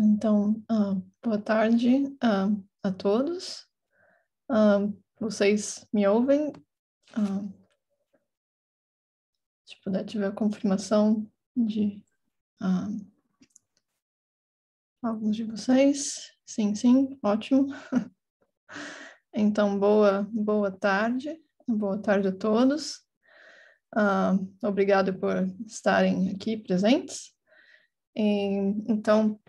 Então, uh, boa tarde uh, a todos. Uh, vocês me ouvem? se puder tiver confirmação de alguns de vocês. Sim, sim, ótimo. então, boa, boa tarde. Boa tarde a todos. obrigado por estarem aqui presentes. E, então,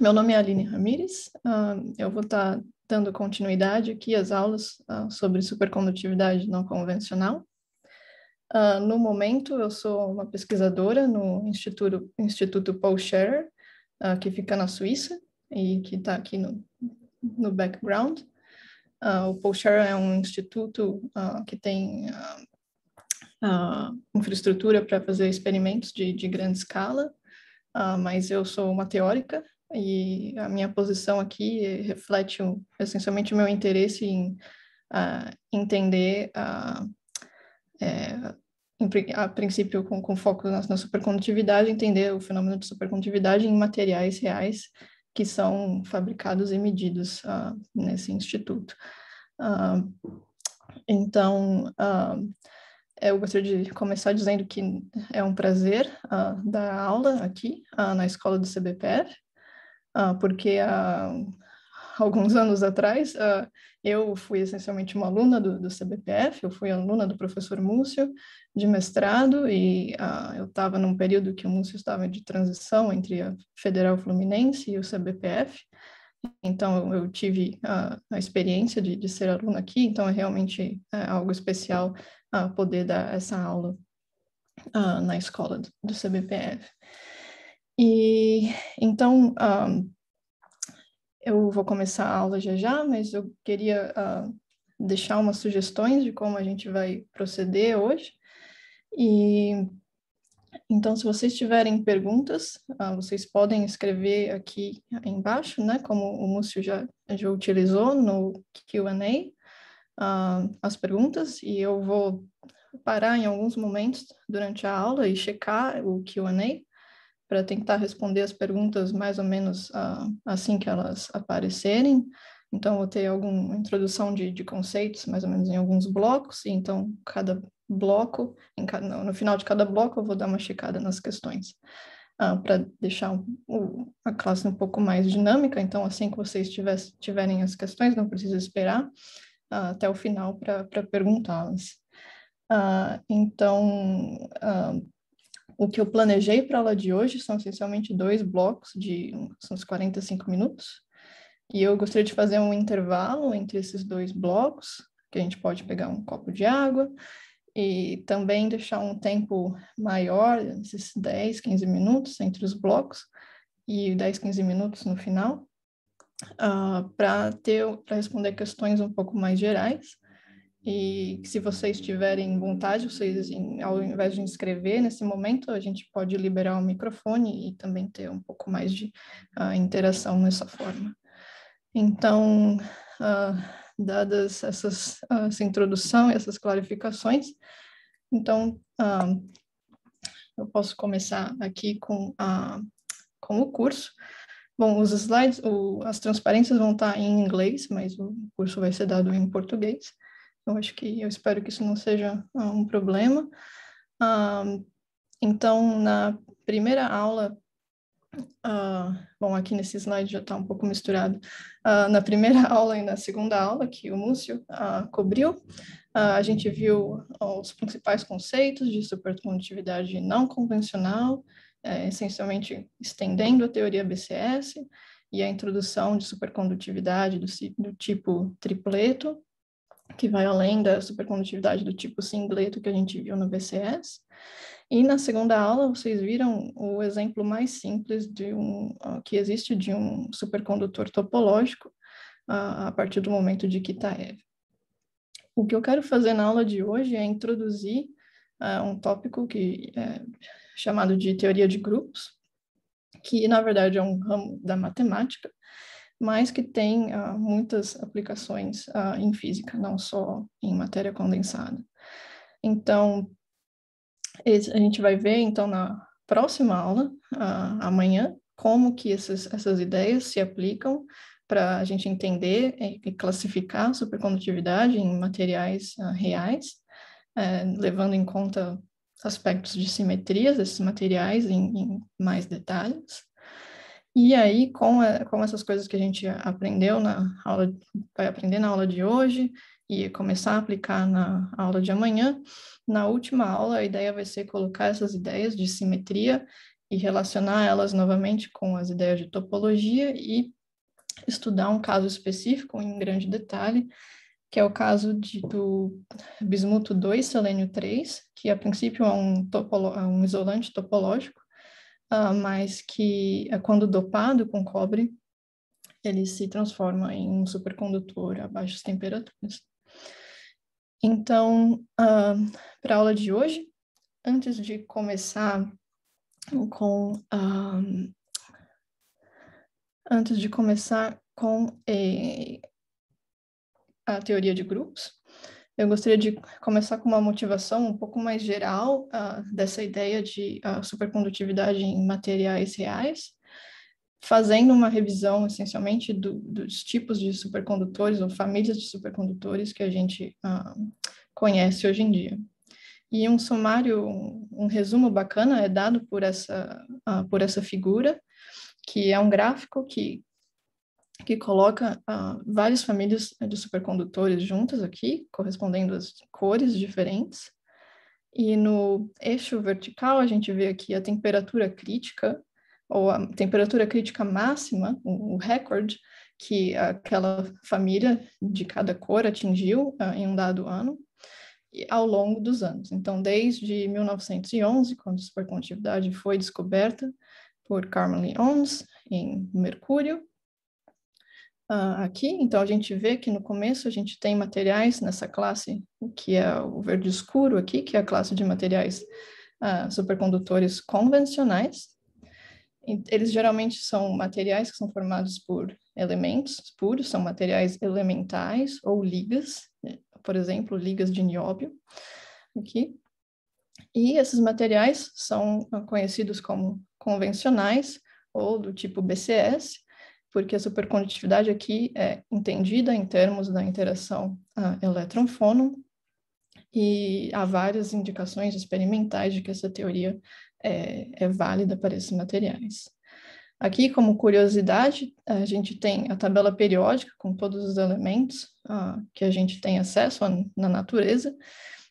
meu nome é Aline Ramires, uh, eu vou estar tá dando continuidade aqui às aulas uh, sobre supercondutividade não convencional. Uh, no momento, eu sou uma pesquisadora no Instituto, Instituto Paul Scherrer, que fica na Suíça e que está aqui no, no background. o Paul Scherrer é um instituto que tem infraestrutura para fazer experimentos de, de grande escala, mas eu sou uma teórica e a minha posição aqui reflete essencialmente o meu interesse em uh, entender, uh, é, em, a princípio com, com foco na, na, supercondutividade, entender o fenômeno de supercondutividade em materiais reais que são fabricados e medidos uh, nesse instituto. então, eu gostaria de começar dizendo que é um prazer dar aula aqui na escola do CBPF, uh, porque há alguns anos atrás uh, eu fui essencialmente uma aluna do, do, CBPF, eu fui aluna do professor Múcio de mestrado e uh, eu estava num período que o Múcio estava de transição entre a Federal Fluminense e o CBPF, então eu tive a, a experiência de, de, ser aluna aqui, então é realmente é algo especial uh, poder dar essa aula na escola do, do CBPF. E então um, eu vou começar a aula já já, mas eu queria uh, deixar umas sugestões de como a gente vai proceder hoje. E então, se vocês tiverem perguntas, uh, vocês podem escrever aqui embaixo, né? Como o Múcio já, já utilizou no Q&A, uh, as perguntas, e eu vou parar em alguns momentos durante a aula e checar o Q&A para tentar responder as perguntas mais ou menos uh, assim que elas aparecerem. Então, vou ter alguma introdução de, de, conceitos, mais ou menos em alguns blocos, e então, cada bloco, cada, no, final de cada bloco, eu vou dar uma checada nas questões, uh, para deixar o, a classe um pouco mais dinâmica. Então, assim que vocês tiver, tiverem as questões, não precisa esperar uh, até o final para perguntá-las. então, o que eu planejei para a aula de hoje são essencialmente dois blocos de uns 45 minutos. E eu gostaria de fazer um intervalo entre esses dois blocos, que a gente pode pegar um copo de água e também deixar um tempo maior, esses 10, 15 minutos entre os blocos e 10, 15 minutos no final, uh, para ter para responder questões um pouco mais gerais e se vocês tiverem vontade, vocês, ao invés de inscrever nesse momento, a gente pode liberar o microfone e também ter um pouco mais de uh, interação nessa forma. Então, uh, dadas essas, essa introdução e essas clarificações, então, eu posso começar aqui com, a, com o curso. Bom, os slides, o, as transparências vão estar em inglês, mas o curso vai ser dado em português. Eu acho que eu espero que isso não seja uh, um problema. Uh, então, na primeira aula, uh, bom, aqui nesse slide já está um pouco misturado. na primeira aula e na segunda aula, que o Múcio cobriu, a gente viu os principais conceitos de supercondutividade não convencional, é, essencialmente estendendo a teoria BCS e a introdução de supercondutividade do, do tipo tripleto, que vai além da supercondutividade do tipo singleto que a gente viu no VCS. E na segunda aula, vocês viram o exemplo mais simples de um, uh, que existe de um supercondutor topológico uh, a partir do momento de Kitaev. O que eu quero fazer na aula de hoje é introduzir uh, um tópico que é chamado de teoria de grupos, que na verdade é um ramo da matemática, mas que tem uh, muitas aplicações uh, em física, não só em matéria condensada. Então, a gente vai ver, então, na próxima aula, uh, amanhã, como que essas, essas ideias se aplicam para a gente entender e classificar a supercondutividade em materiais reais, uh, levando em conta aspectos de simetria desses materiais em, em mais detalhes. E aí, com, a, com essas coisas que a gente aprendeu na aula, vai aprender na aula de hoje e começar a aplicar na aula de amanhã, na última aula a ideia vai ser colocar essas ideias de simetria e relacionar elas novamente com as ideias de topologia e estudar um caso específico em grande detalhe, que é o caso de, do bismuto 2 selênio 3, que a princípio é um, topolo, é um isolante topológico, uh, mas que uh, quando dopado com cobre, ele se transforma em um supercondutor a baixas temperaturas. Então, uh, para a aula de hoje, antes de começar com antes de começar com eh, a teoria de grupos, eu gostaria de começar com uma motivação um pouco mais geral uh, dessa ideia de uh, supercondutividade em materiais reais, fazendo uma revisão essencialmente do, dos tipos de supercondutores ou famílias de supercondutores que a gente uh, conhece hoje em dia. E um sumário, um, um resumo bacana é dado por essa, por essa figura, que é um gráfico que que coloca uh, várias famílias de supercondutores juntas aqui, correspondendo às cores diferentes. E no eixo vertical, a gente vê aqui a temperatura crítica, ou a temperatura crítica máxima, o, o recorde, que aquela família de cada cor atingiu uh, em um dado ano, ao longo dos anos. Então, desde 1911, quando a supercondutividade foi descoberta por Carmen Ons em Mercúrio, uh, aqui. Então, a gente vê que no começo a gente tem materiais nessa classe, que é o verde escuro aqui, que é a classe de materiais uh, supercondutores convencionais. Eles geralmente são materiais que são formados por elementos puros, são materiais elementais ou ligas, por exemplo, ligas de nióbio, aqui. E esses materiais são conhecidos como convencionais ou do tipo BCS, porque a supercondutividade aqui é entendida em termos da interação uh, elétron-fônon, e há várias indicações experimentais de que essa teoria é, é válida para esses materiais. Aqui, como curiosidade, a gente tem a tabela periódica com todos os elementos uh, que a gente tem acesso a, na natureza,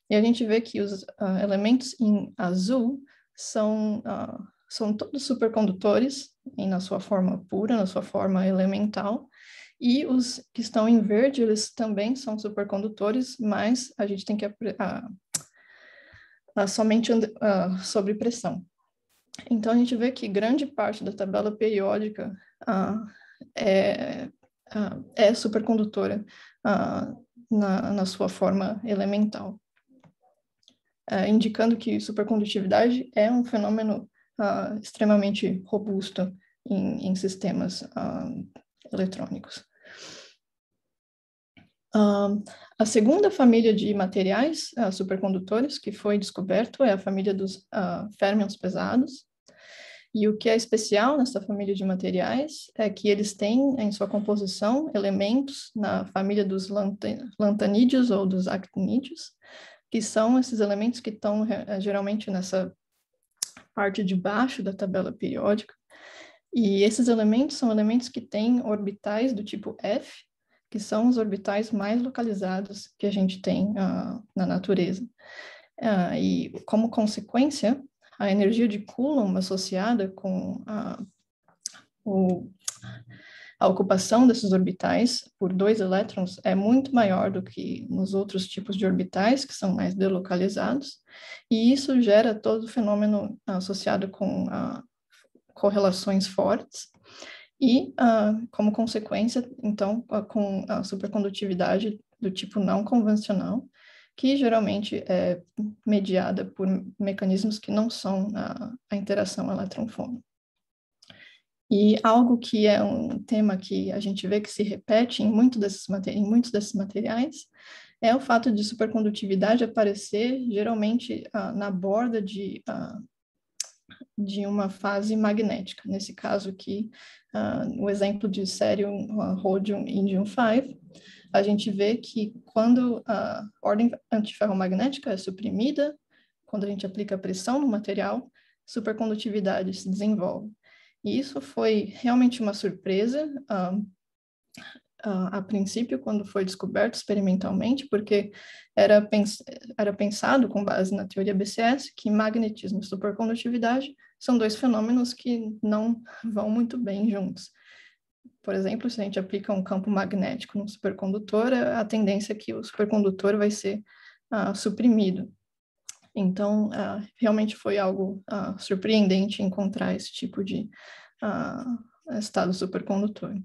e a gente vê que os uh, elementos em azul são uh, são todos supercondutores, em, na sua forma pura, na sua forma elemental, e os que estão em verde, eles também são supercondutores, mas a gente tem que somente sobre pressão. Então, a gente vê que grande parte da tabela periódica é, é supercondutora na, na sua forma elemental. Uh, indicando que supercondutividade é um fenômeno uh, extremamente robusto em, em sistemas uh, eletrônicos. Uh, a segunda família de materiais supercondutores que foi descoberto é a família dos férmions pesados. E o que é especial nessa família de materiais é que eles têm em sua composição elementos na família dos lantanídeos ou dos actinídeos, que são esses elementos que estão geralmente nessa parte de baixo da tabela periódica. E esses elementos são elementos que têm orbitais do tipo F, que são os orbitais mais localizados que a gente tem uh, na natureza. Uh, e, como consequência, a energia de Coulomb associada com a, o, a ocupação desses orbitais por dois elétrons é muito maior do que nos outros tipos de orbitais, que são mais delocalizados, e isso gera todo o fenômeno associado com uh, correlações fortes, e, uh, como consequência, então, uh, com a supercondutividade do tipo não convencional, que geralmente é mediada por mecanismos que não são a, a interação elétron-fônon. E algo que é um tema que a gente vê que se repete em, muito desses em muitos desses materiais é o fato de supercondutividade aparecer geralmente uh, na borda de, uh, de uma fase magnética. Nesse caso aqui, uh, o exemplo de sério uh, Rhodium Indium 5, a gente vê que quando a ordem antiferromagnética é suprimida, quando a gente aplica pressão no material, supercondutividade se desenvolve. E isso foi realmente uma surpresa uh, uh, a princípio, quando foi descoberto experimentalmente, porque era, pens era pensado, com base na teoria BCS, que magnetismo e supercondutividade são dois fenômenos que não vão muito bem juntos. Por exemplo, se a gente aplica um campo magnético no supercondutor, a tendência é que o supercondutor vai ser uh, suprimido. Então, uh, realmente foi algo uh, surpreendente encontrar esse tipo de estado supercondutor.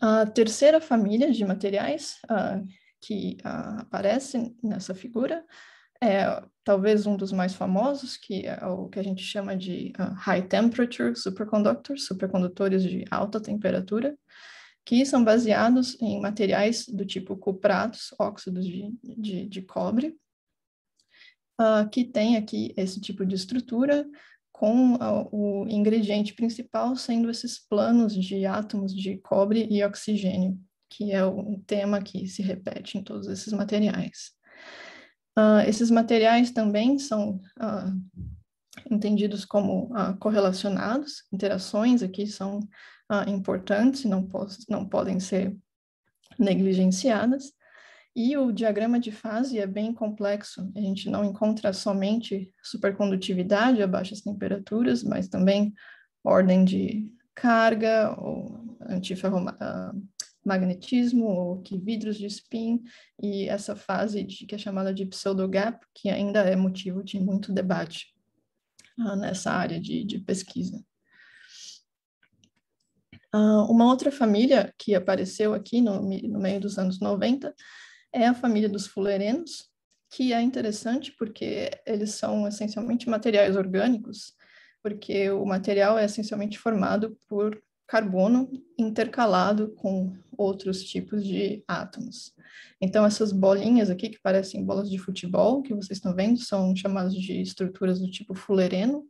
A terceira família de materiais que aparece nessa figura é talvez um dos mais famosos, que é o que a gente chama de uh, high temperature superconductors, supercondutores de alta temperatura, que são baseados em materiais do tipo cupratos, óxidos de, de, de cobre, uh, que tem aqui esse tipo de estrutura, com uh, o ingrediente principal sendo esses planos de átomos de cobre e oxigênio, que é um tema que se repete em todos esses materiais. Uh, esses materiais também são entendidos como correlacionados, interações aqui são importantes, não, não podem ser negligenciadas, e o diagrama de fase é bem complexo, a gente não encontra somente supercondutividade a baixas temperaturas, mas também ordem de carga, ou antiferromagnética, magnetismo ou que vidros de spin e essa fase de, que é chamada de pseudogap, que ainda é motivo de muito debate uh, nessa área de, de pesquisa. Uh, uma outra família que apareceu aqui no, no, meio dos anos 90 é a família dos fullerenos, que é interessante porque eles são essencialmente materiais orgânicos, porque o material é essencialmente formado por carbono intercalado com outros tipos de átomos. Então, essas bolinhas aqui, que parecem bolas de futebol, que vocês estão vendo, são chamadas de estruturas do tipo fullereno,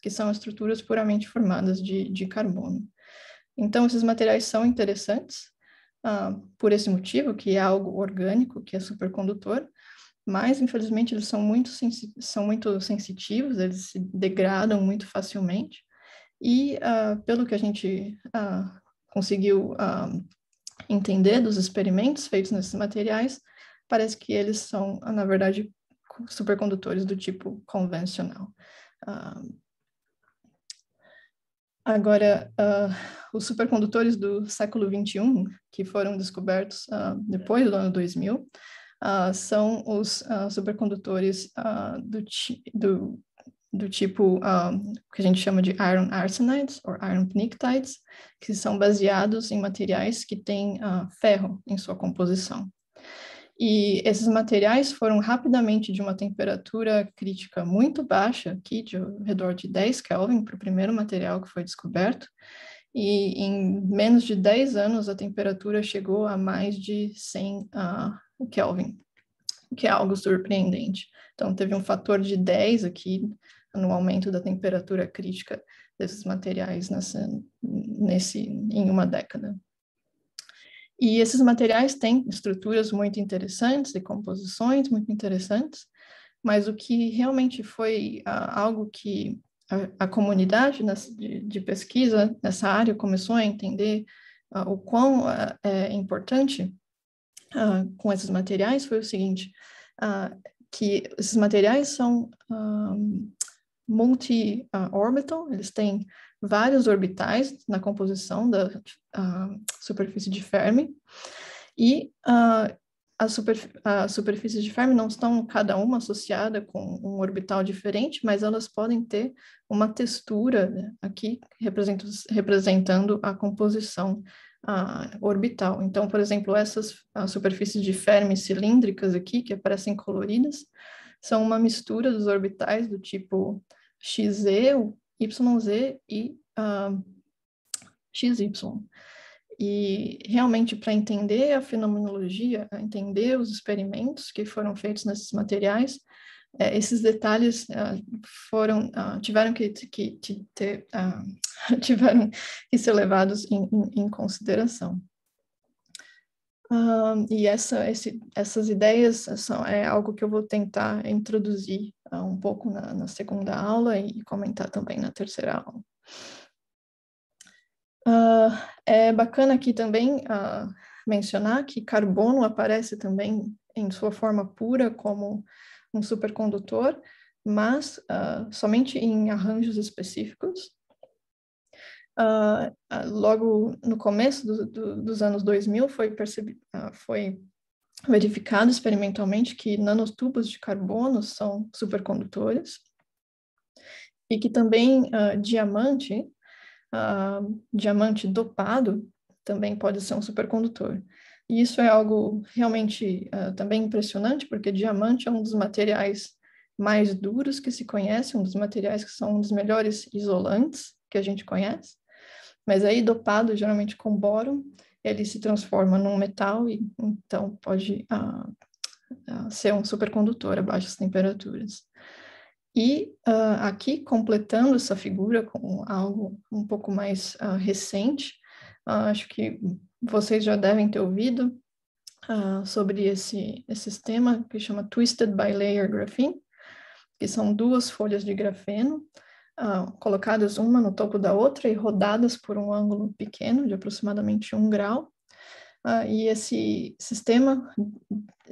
que são estruturas puramente formadas de, de carbono. Então, esses materiais são interessantes uh, por esse motivo, que é algo orgânico, que é supercondutor, mas, infelizmente, eles são muito, são muito sensitivos, eles se degradam muito facilmente, e uh, pelo que a gente uh, conseguiu uh, entender dos experimentos feitos nesses materiais, parece que eles são, na verdade, supercondutores do tipo convencional. Agora, os supercondutores do século XXI, que foram descobertos depois do ano 2000, são os supercondutores do, do do tipo que a gente chama de iron arsenides ou iron pnictides, que são baseados em materiais que têm uh, ferro em sua composição. E esses materiais foram rapidamente de uma temperatura crítica muito baixa, aqui de ao redor de 10 Kelvin, para o primeiro material que foi descoberto, e em menos de 10 anos a temperatura chegou a mais de 100 uh, Kelvin, que é algo surpreendente. Então, teve um fator de 10 aqui no aumento da temperatura crítica desses materiais nessa, nesse, em uma década. E esses materiais têm estruturas muito interessantes e composições muito interessantes, mas o que realmente foi uh, algo que a, a comunidade nessa, de, de, pesquisa nessa área começou a entender uh, o quão uh, é importante com esses materiais foi o seguinte, que esses materiais são multi-orbital, eles têm vários orbitais na composição da uh, superfície de Fermi, e uh, as, super, as superfícies de Fermi não estão cada uma associada com um orbital diferente, mas elas podem ter uma textura né, aqui representando, a composição uh, orbital. Então, por exemplo, essas superfícies de Fermi cilíndricas aqui, que aparecem coloridas, são uma mistura dos orbitais do tipo XZ, YZ e uh, XY. E realmente, para entender a fenomenologia, entender os experimentos que foram feitos nesses materiais, é, esses detalhes uh, foram uh, tiveram que, que, que ter, uh, tiveram que ser levados em, em, em consideração. E essa, esse, essas ideias são é algo que eu vou tentar introduzir um pouco na, na, segunda aula e comentar também na terceira aula. é bacana aqui também mencionar que carbono aparece também em sua forma pura como um supercondutor, mas uh, somente em arranjos específicos. Uh, logo no começo do, do, dos anos 2000 foi, foi verificado experimentalmente que nanotubos de carbono são supercondutores e que também diamante, diamante dopado, também pode ser um supercondutor. E isso é algo realmente uh, também impressionante, porque diamante é um dos materiais mais duros que se conhece, um dos materiais que são um dos melhores isolantes que a gente conhece. Mas aí, dopado geralmente com boro, ele se transforma num metal e então pode uh, uh, ser um supercondutor a baixas temperaturas. E aqui, completando essa figura com algo um pouco mais recente, acho que vocês já devem ter ouvido uh, sobre esse, esse sistema que chama Twisted Bilayer Graphene, que são duas folhas de grafeno uh, colocadas uma no topo da outra e rodadas por um ângulo pequeno de aproximadamente um grau. Uh, e esse sistema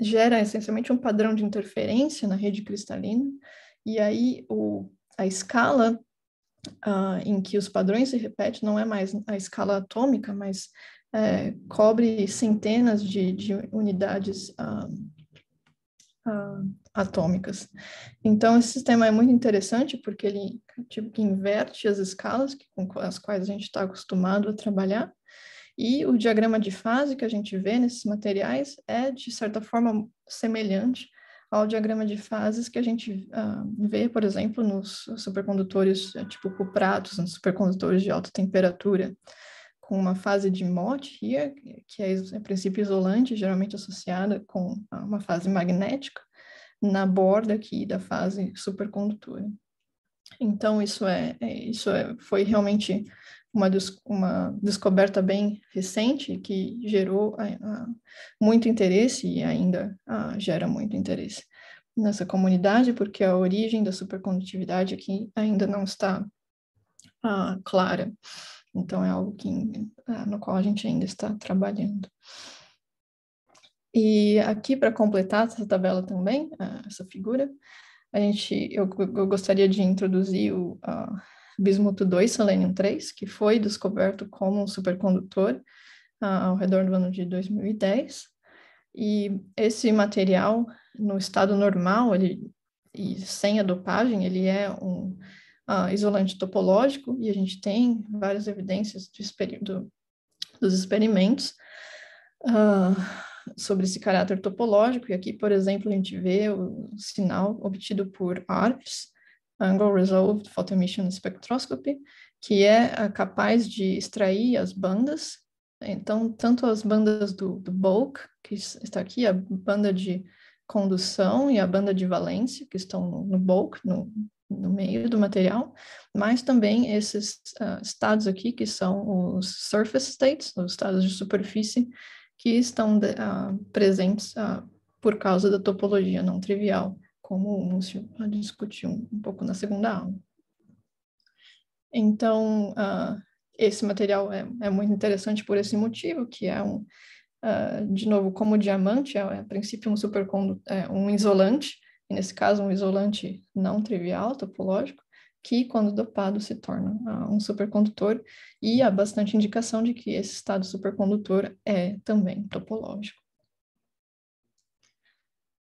gera essencialmente um padrão de interferência na rede cristalina, e aí o, a escala uh, em que os padrões se repetem não é mais a escala atômica, mas é, cobre centenas de, de unidades uh, atômicas. Então, esse sistema é muito interessante porque ele tipo, que inverte as escalas que, com as quais a gente está acostumado a trabalhar, e o diagrama de fase que a gente vê nesses materiais é, de certa forma, semelhante ao diagrama de fases que a gente uh, vê, por exemplo, nos supercondutores tipo cupratos, nos supercondutores de alta temperatura com uma fase de Mott que é a princípio isolante, geralmente associada com uma fase magnética, na borda aqui da fase supercondutora. Então, isso é, é isso é, foi realmente uma, des, uma descoberta bem recente que gerou muito interesse e ainda gera muito interesse nessa comunidade, porque a origem da supercondutividade aqui ainda não está clara. Então, é algo que, ah, no qual a gente ainda está trabalhando. E aqui, para completar essa tabela também, ah, essa figura, a gente, eu, eu gostaria de introduzir o uh, bismuto 2 selênio 3, que foi descoberto como um supercondutor uh, ao redor do ano de 2010. E esse material, no estado normal, ele, e sem a dopagem, ele é um uh, isolante topológico, e a gente tem várias evidências do, dos experimentos uh, sobre esse caráter topológico, e aqui, por exemplo, a gente vê o sinal obtido por ARPS, Angle Resolved Photoemission Spectroscopy, que é uh, capaz de extrair as bandas, então, tanto as bandas do, do bulk, que está aqui, a banda de condução e a banda de valência, que estão no, no bulk, no, no meio do material, mas também esses uh, estados aqui, que são os surface states, os estados de superfície, que estão de, uh, presentes uh, por causa da topologia não trivial, como o Múcio discutiu um, pouco na segunda aula. Então, esse material é, é, muito interessante por esse motivo, que é um, de novo, como diamante, é a princípio um supercondutor, é, um isolante, e nesse caso um isolante não trivial, topológico, que quando dopado se torna uh, um supercondutor, e há bastante indicação de que esse estado supercondutor é também topológico.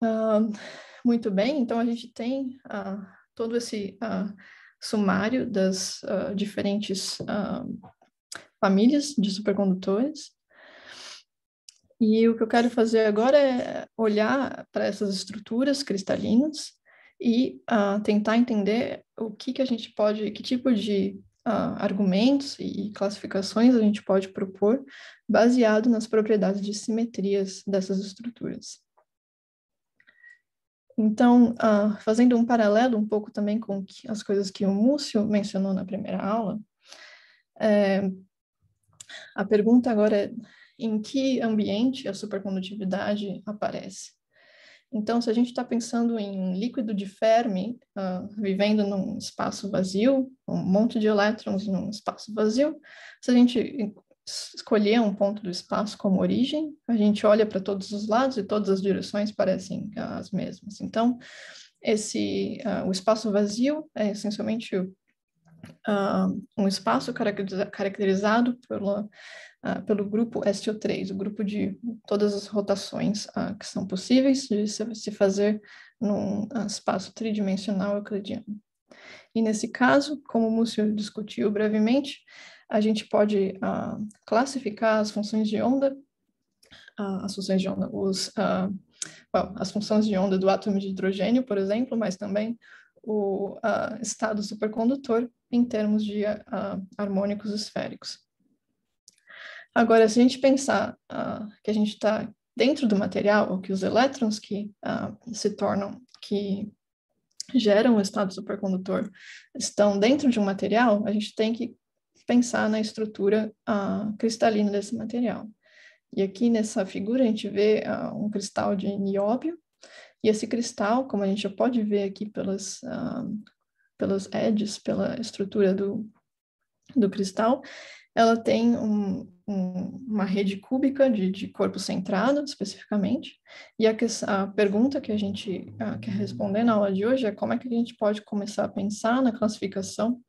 Uh, muito bem, então a gente tem uh, todo esse sumário das diferentes famílias de supercondutores, e o que eu quero fazer agora é olhar para essas estruturas cristalinas e uh, tentar entender o que, que a gente pode, que tipo de uh, argumentos e classificações a gente pode propor baseado nas propriedades de simetrias dessas estruturas. Então, uh, fazendo um paralelo um pouco também com as coisas que o Múcio mencionou na primeira aula, é, a pergunta agora é em que ambiente a supercondutividade aparece? Então, se a gente está pensando em líquido de Fermi uh, vivendo num espaço vazio, um monte de elétrons num espaço vazio, se a gente escolher um ponto do espaço como origem, a gente olha para todos os lados e todas as direções parecem as mesmas. Então, esse uh, o espaço vazio é essencialmente uh, um espaço caracterizado pela uh, pelo grupo STO3, o grupo de todas as rotações uh, que são possíveis de se, fazer num uh, espaço tridimensional euclidiano. E nesse caso, como o Múcio discutiu brevemente, a gente pode classificar as funções de onda, as funções de onda, os, well, as funções de onda do átomo de hidrogênio, por exemplo, mas também o estado supercondutor em termos de harmônicos esféricos. Agora, se a gente pensar uh, que a gente está dentro do material, ou que os elétrons que uh, se tornam, que geram o estado supercondutor, estão dentro de um material, a gente tem que pensar na estrutura uh, cristalina desse material. E aqui nessa figura a gente vê um cristal de nióbio, e esse cristal, como a gente já pode ver aqui pelas, pelos edges, pela estrutura do, do cristal, ela tem um, um, uma rede cúbica de, de, corpo centrado, especificamente, e a, que, a pergunta que a gente a, quer responder na aula de hoje é como é que a gente pode começar a pensar na classificação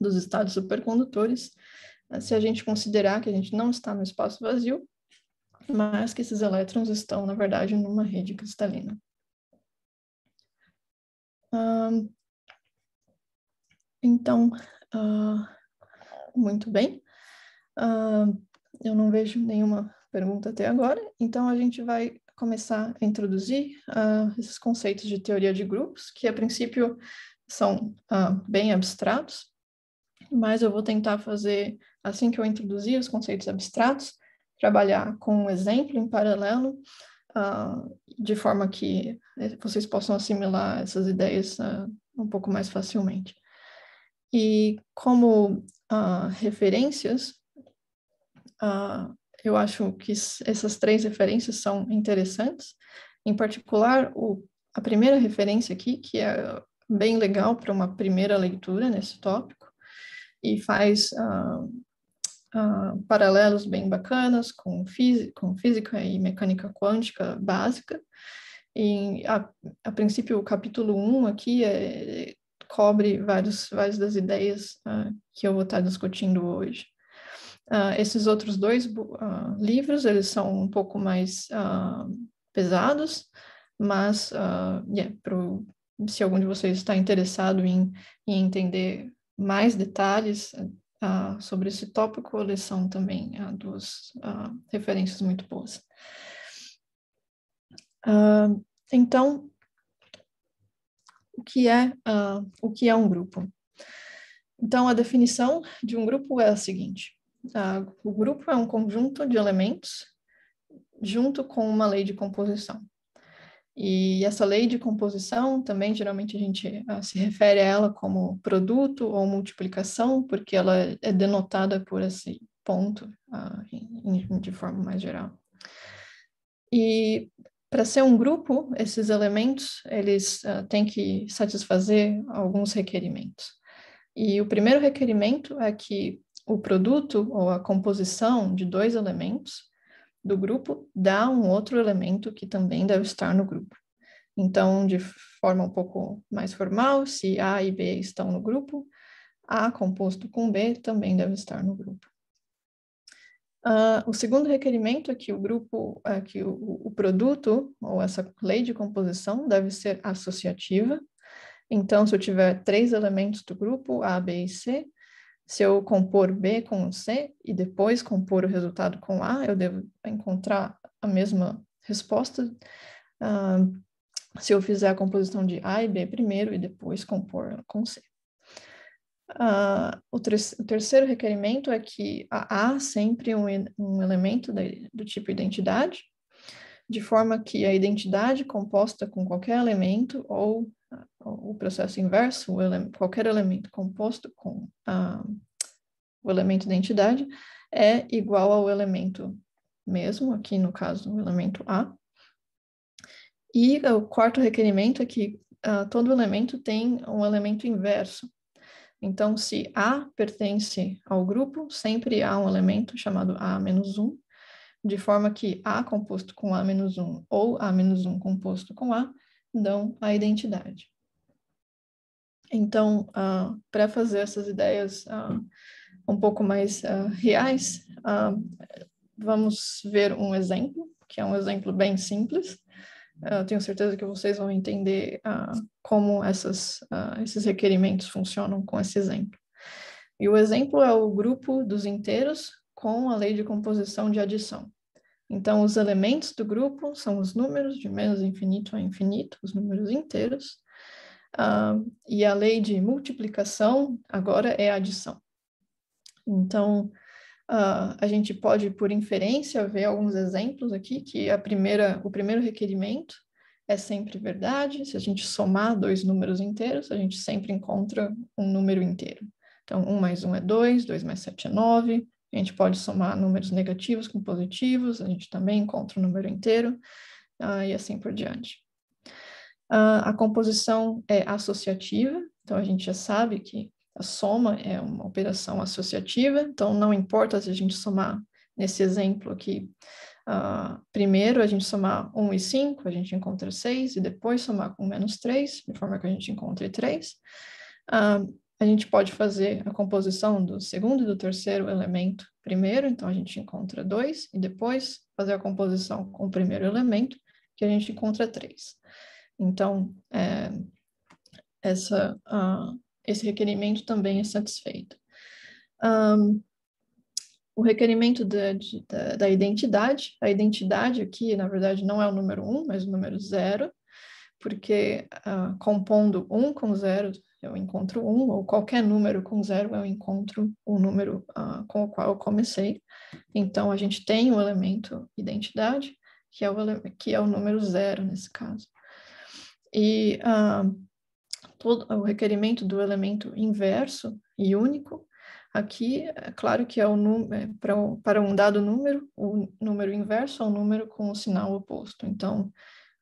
dos estados supercondutores, eh, se a gente considerar que a gente não está no espaço vazio, mas que esses elétrons estão, na verdade, numa rede cristalina. Então, uh, muito bem. Uh, eu não vejo nenhuma pergunta até agora, então a gente vai começar a introduzir uh, esses conceitos de teoria de grupos, que a princípio são uh, bem abstratos, mas eu vou tentar fazer, assim que eu introduzir os conceitos abstratos, trabalhar com um exemplo em paralelo, uh, de forma que vocês possam assimilar essas ideias um pouco mais facilmente. E como referências, uh, eu acho que essas três referências são interessantes. Em particular, o, a primeira referência aqui, que é bem legal para uma primeira leitura nesse tópico, e faz uh, uh, paralelos bem bacanas com, com física e mecânica quântica básica. E, a, a princípio, o capítulo 1 aqui é, cobre vários, várias das ideias que eu vou estar discutindo hoje. Uh, esses outros dois uh, livros, eles são um pouco mais pesados, mas yeah, pro, se algum de vocês está interessado em, em entender mais detalhes sobre esse tópico, eles são também duas referências muito boas. então, o que é, uh, o que é um grupo. Então, a definição de um grupo é a seguinte: uh, o grupo é um conjunto de elementos junto com uma lei de composição. E essa lei de composição também geralmente a gente uh, se refere a ela como produto ou multiplicação, porque ela é denotada por esse ponto em, de forma mais geral. E para ser um grupo, esses elementos, eles uh, têm que satisfazer alguns requerimentos. E o primeiro requerimento é que o produto ou a composição de dois elementos do grupo dá um outro elemento que também deve estar no grupo. Então, de forma um pouco mais formal, se A e B estão no grupo, A composto com B também deve estar no grupo. Uh, o segundo requerimento é que o grupo, é que o, o, produto, ou essa lei de composição, deve ser associativa. Então, se eu tiver três elementos do grupo, A, B e C, se eu compor B com C e depois compor o resultado com A, eu devo encontrar a mesma resposta. Uh, se eu fizer a composição de A e B primeiro e depois compor com C. Uh, o, o, terceiro requerimento é que há sempre um, um elemento de, do tipo identidade. de forma que a identidade composta com qualquer elemento ou o processo inverso, ele qualquer elemento composto com o elemento identidade é igual ao elemento mesmo, aqui no caso o elemento A. E o quarto requerimento é que uh, todo elemento tem um elemento inverso. Então, se A pertence ao grupo, sempre há um elemento chamado A menos 1, de forma que A composto com A menos 1 ou A menos 1 composto com A dão a identidade. Então, uh, para fazer essas ideias uh, um pouco mais uh, reais, vamos ver um exemplo, que é um exemplo bem simples. Eu tenho certeza que vocês vão entender como essas, esses requerimentos funcionam com esse exemplo. E o exemplo é o grupo dos inteiros com a lei de composição de adição. Então, os elementos do grupo são os números de menos infinito a infinito, os números inteiros, uh, e a lei de multiplicação agora é adição. Então, uh, a gente pode, por inferência, ver alguns exemplos aqui, que a primeira, o primeiro requerimento é sempre verdade. Se a gente somar dois números inteiros, a gente sempre encontra um número inteiro. Então, 1 mais 1 é 2, 2 mais 7 é 9, a gente pode somar números negativos com positivos, a gente também encontra o um número inteiro, uh, e assim por diante. Uh, a composição é associativa, então a gente já sabe que a soma é uma operação associativa, então não importa se a gente somar, nesse exemplo aqui, uh, primeiro a gente somar 1 e 5, a gente encontra 6, e depois somar com menos 3, de forma que a gente encontre 3. Uh, a gente pode fazer a composição do segundo e do terceiro elemento primeiro, então a gente encontra dois, e depois fazer a composição com o primeiro elemento, que a gente encontra três. Então, é, essa, uh, esse requerimento também é satisfeito. Um, o requerimento da, de, da, da, identidade, a identidade aqui, na verdade, não é o número 1, mas o número 0, porque uh, compondo 1 com 0 eu encontro 1, ou qualquer número com 0 eu encontro o número uh, com o qual eu comecei. Então, a gente tem o elemento identidade, que é o, que é o número 0 nesse caso. E uh, todo o requerimento do elemento inverso e único, aqui, é claro que é o número, é, para, um dado número, o número inverso é um número com o sinal oposto. Então,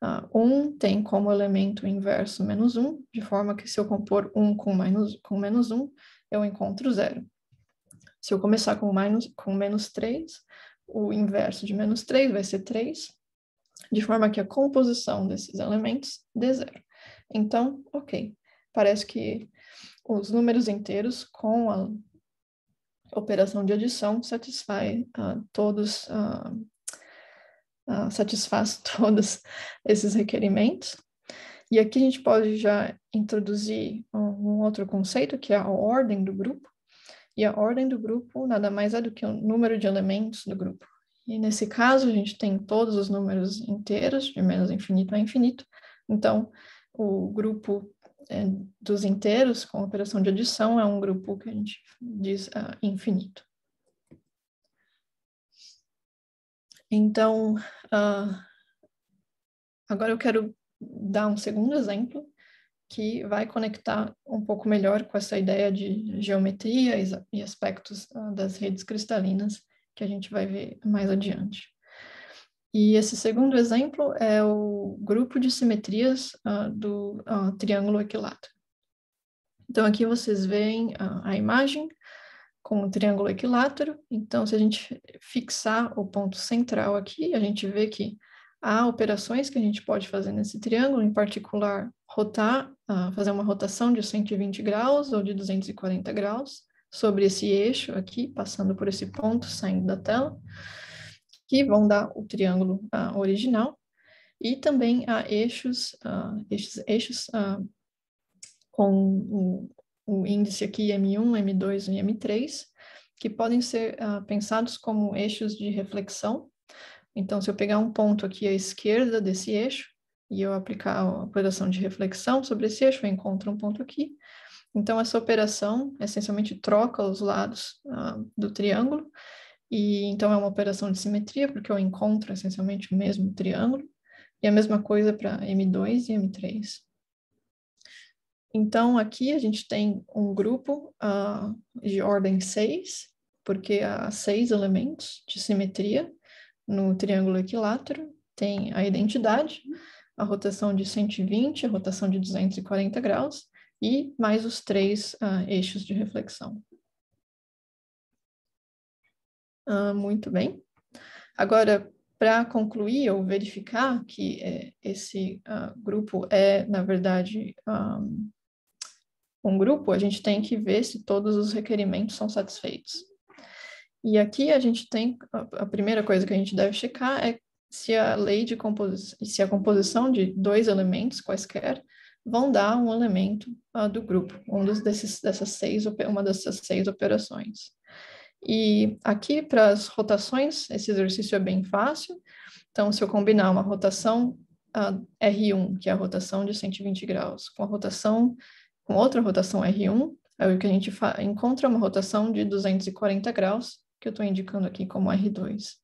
Uh, 1 tem como elemento inverso menos 1, de forma que se eu compor 1 com, menos, com menos 1, eu encontro 0. Se eu começar com, minus, com menos 3, o inverso de menos 3 vai ser 3, de forma que a composição desses elementos dê zero. Então, ok, parece que os números inteiros com a operação de adição satisfaz uh, todos uh, uh, satisfaz todos esses requerimentos. E aqui a gente pode já introduzir um outro conceito, que é a ordem do grupo. E a ordem do grupo nada mais é do que o número de elementos do grupo. E nesse caso, a gente tem todos os números inteiros, de menos infinito a infinito. Então, o grupo é, dos inteiros, com operação de adição, é um grupo que a gente diz uh, infinito. Então, uh, agora eu quero dar um segundo exemplo que vai conectar um pouco melhor com essa ideia de geometria e aspectos uh, das redes cristalinas que a gente vai ver mais adiante. E esse segundo exemplo é o grupo de simetrias uh, do triângulo equilátero. Então, aqui vocês veem a imagem com o triângulo equilátero. Então, se a gente fixar o ponto central aqui, a gente vê que há operações que a gente pode fazer nesse triângulo, em particular, rotar, uh, fazer uma rotação de 120 graus ou de 240 graus sobre esse eixo aqui, passando por esse ponto, saindo da tela, que vão dar o triângulo original. E também há eixos, uh, eixos, eixos com o índice aqui M1, M2 e M3, que podem ser pensados como eixos de reflexão. Então, se eu pegar um ponto aqui à esquerda desse eixo e eu aplicar a operação de reflexão sobre esse eixo, eu encontro um ponto aqui. Então, essa operação essencialmente troca os lados uh, do triângulo e então é uma operação de simetria, porque eu encontro essencialmente o mesmo triângulo, e a mesma coisa para M2 e M3. Então, aqui a gente tem um grupo uh, de ordem 6, porque há seis elementos de simetria no triângulo equilátero. Tem a identidade, a rotação de 120, a rotação de 240 graus e mais os três uh, eixos de reflexão. Uh, muito bem. Agora, para concluir ou verificar que é, esse uh, grupo é, na verdade, um, um, grupo, a gente tem que ver se todos os requerimentos são satisfeitos. E aqui a gente tem, a, primeira coisa que a gente deve checar é se a lei de composição, se a composição de dois elementos quaisquer vão dar um elemento uh, do grupo, um dos desses, dessas seis, uma dessas seis operações. E aqui, para as rotações, esse exercício é bem fácil. Então, se eu combinar uma rotação uh, R1, que é a rotação de 120 graus, com a rotação, com outra rotação R1, aí o que a gente encontra uma rotação de 240 graus, que eu estou indicando aqui como R2.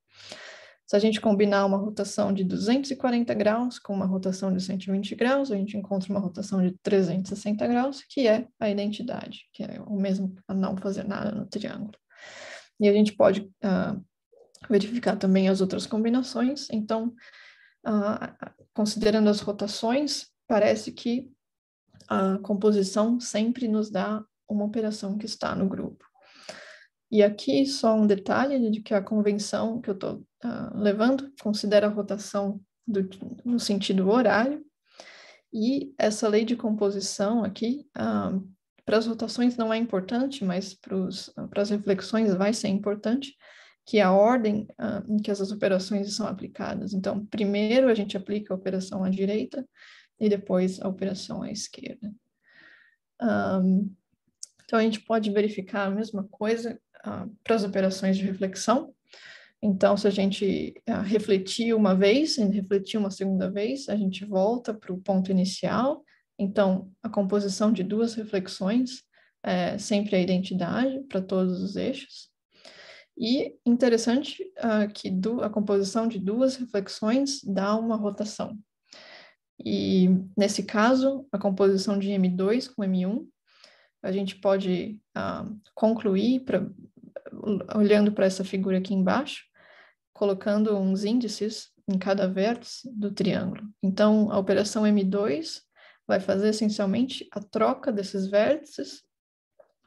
Se a gente combinar uma rotação de 240 graus com uma rotação de 120 graus, a gente encontra uma rotação de 360 graus, que é a identidade, que é o mesmo a não fazer nada no triângulo. E a gente pode uh, verificar também as outras combinações. Então, uh, considerando as rotações, parece que a composição sempre nos dá uma operação que está no grupo. E aqui só um detalhe de que a convenção que eu estou uh, levando considera a rotação do, no sentido horário, e essa lei de composição aqui uh, para as rotações não é importante, mas para as reflexões vai ser importante, que é a ordem uh, em que essas operações são aplicadas. Então, primeiro a gente aplica a operação à direita e depois a operação à esquerda. Um, então, a gente pode verificar a mesma coisa uh, para as operações de reflexão. Então, se a gente uh, refletir uma vez refletir uma segunda vez, a gente volta para o ponto inicial então, a composição de duas reflexões é sempre a identidade para todos os eixos. E interessante uh, que do, a composição de duas reflexões dá uma rotação. E nesse caso, a composição de M2 com M1, a gente pode uh, concluir, pra, olhando para essa figura aqui embaixo, colocando uns índices em cada vértice do triângulo. Então, a operação M2 vai fazer essencialmente a troca desses vértices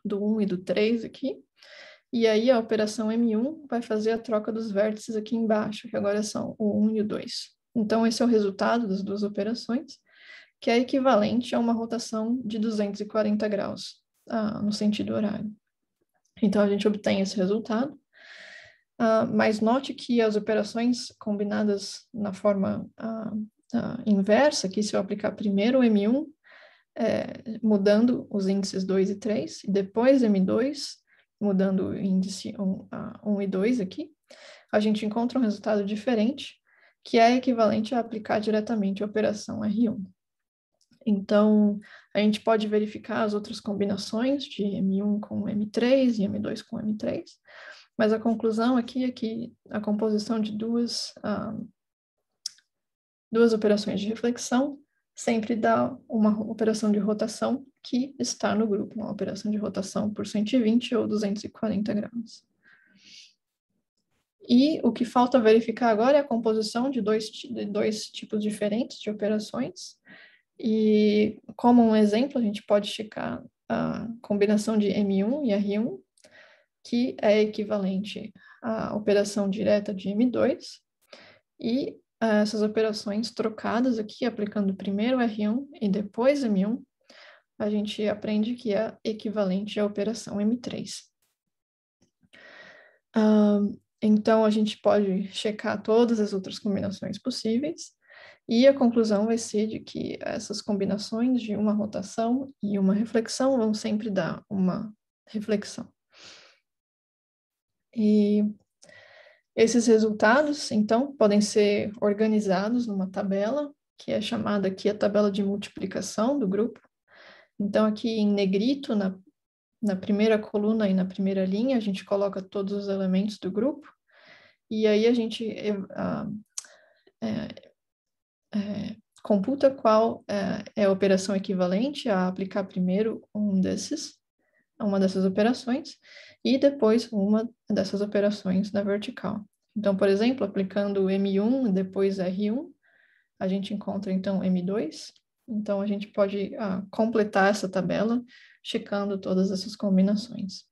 do 1 e do 3 aqui, e aí a operação M1 vai fazer a troca dos vértices aqui embaixo, que agora são o 1 e o 2. Então, esse é o resultado das duas operações, que é equivalente a uma rotação de 240 graus ah, no sentido horário. Então, a gente obtém esse resultado, ah, mas note que as operações combinadas na forma ah, uh, inversa, aqui se eu aplicar primeiro o M1, é, mudando os índices 2 e 3, e depois M2, mudando o índice 1, uh, 1 e 2 aqui, a gente encontra um resultado diferente, que é equivalente a aplicar diretamente a operação R1. Então, a gente pode verificar as outras combinações de M1 com M3 e M2 com M3, mas a conclusão aqui é que a composição de duas uh, duas operações de reflexão sempre dá uma operação de rotação que está no grupo, uma operação de rotação por 120 ou 240 graus. E o que falta verificar agora é a composição de dois, de dois tipos diferentes de operações. E como um exemplo, a gente pode checar a combinação de M1 e R1, que é equivalente à operação direta de M2, e essas operações trocadas aqui, aplicando primeiro R1 e depois M1, a gente aprende que é equivalente à operação M3. Uh, então, a gente pode checar todas as outras combinações possíveis, e a conclusão vai ser de que essas combinações de uma rotação e uma reflexão vão sempre dar uma reflexão. E esses resultados, então, podem ser organizados numa tabela, que é chamada aqui a tabela de multiplicação do grupo. Então, aqui em negrito, na na primeira coluna e na primeira linha, a gente coloca todos os elementos do grupo, e aí a gente uh, é, é, computa qual é, é, a operação equivalente a aplicar primeiro um desses, uma dessas operações, e depois uma dessas operações na vertical. Então, por exemplo, aplicando M1 depois R1, a gente encontra então M2. Então, a gente pode ah, completar essa tabela checando todas essas combinações.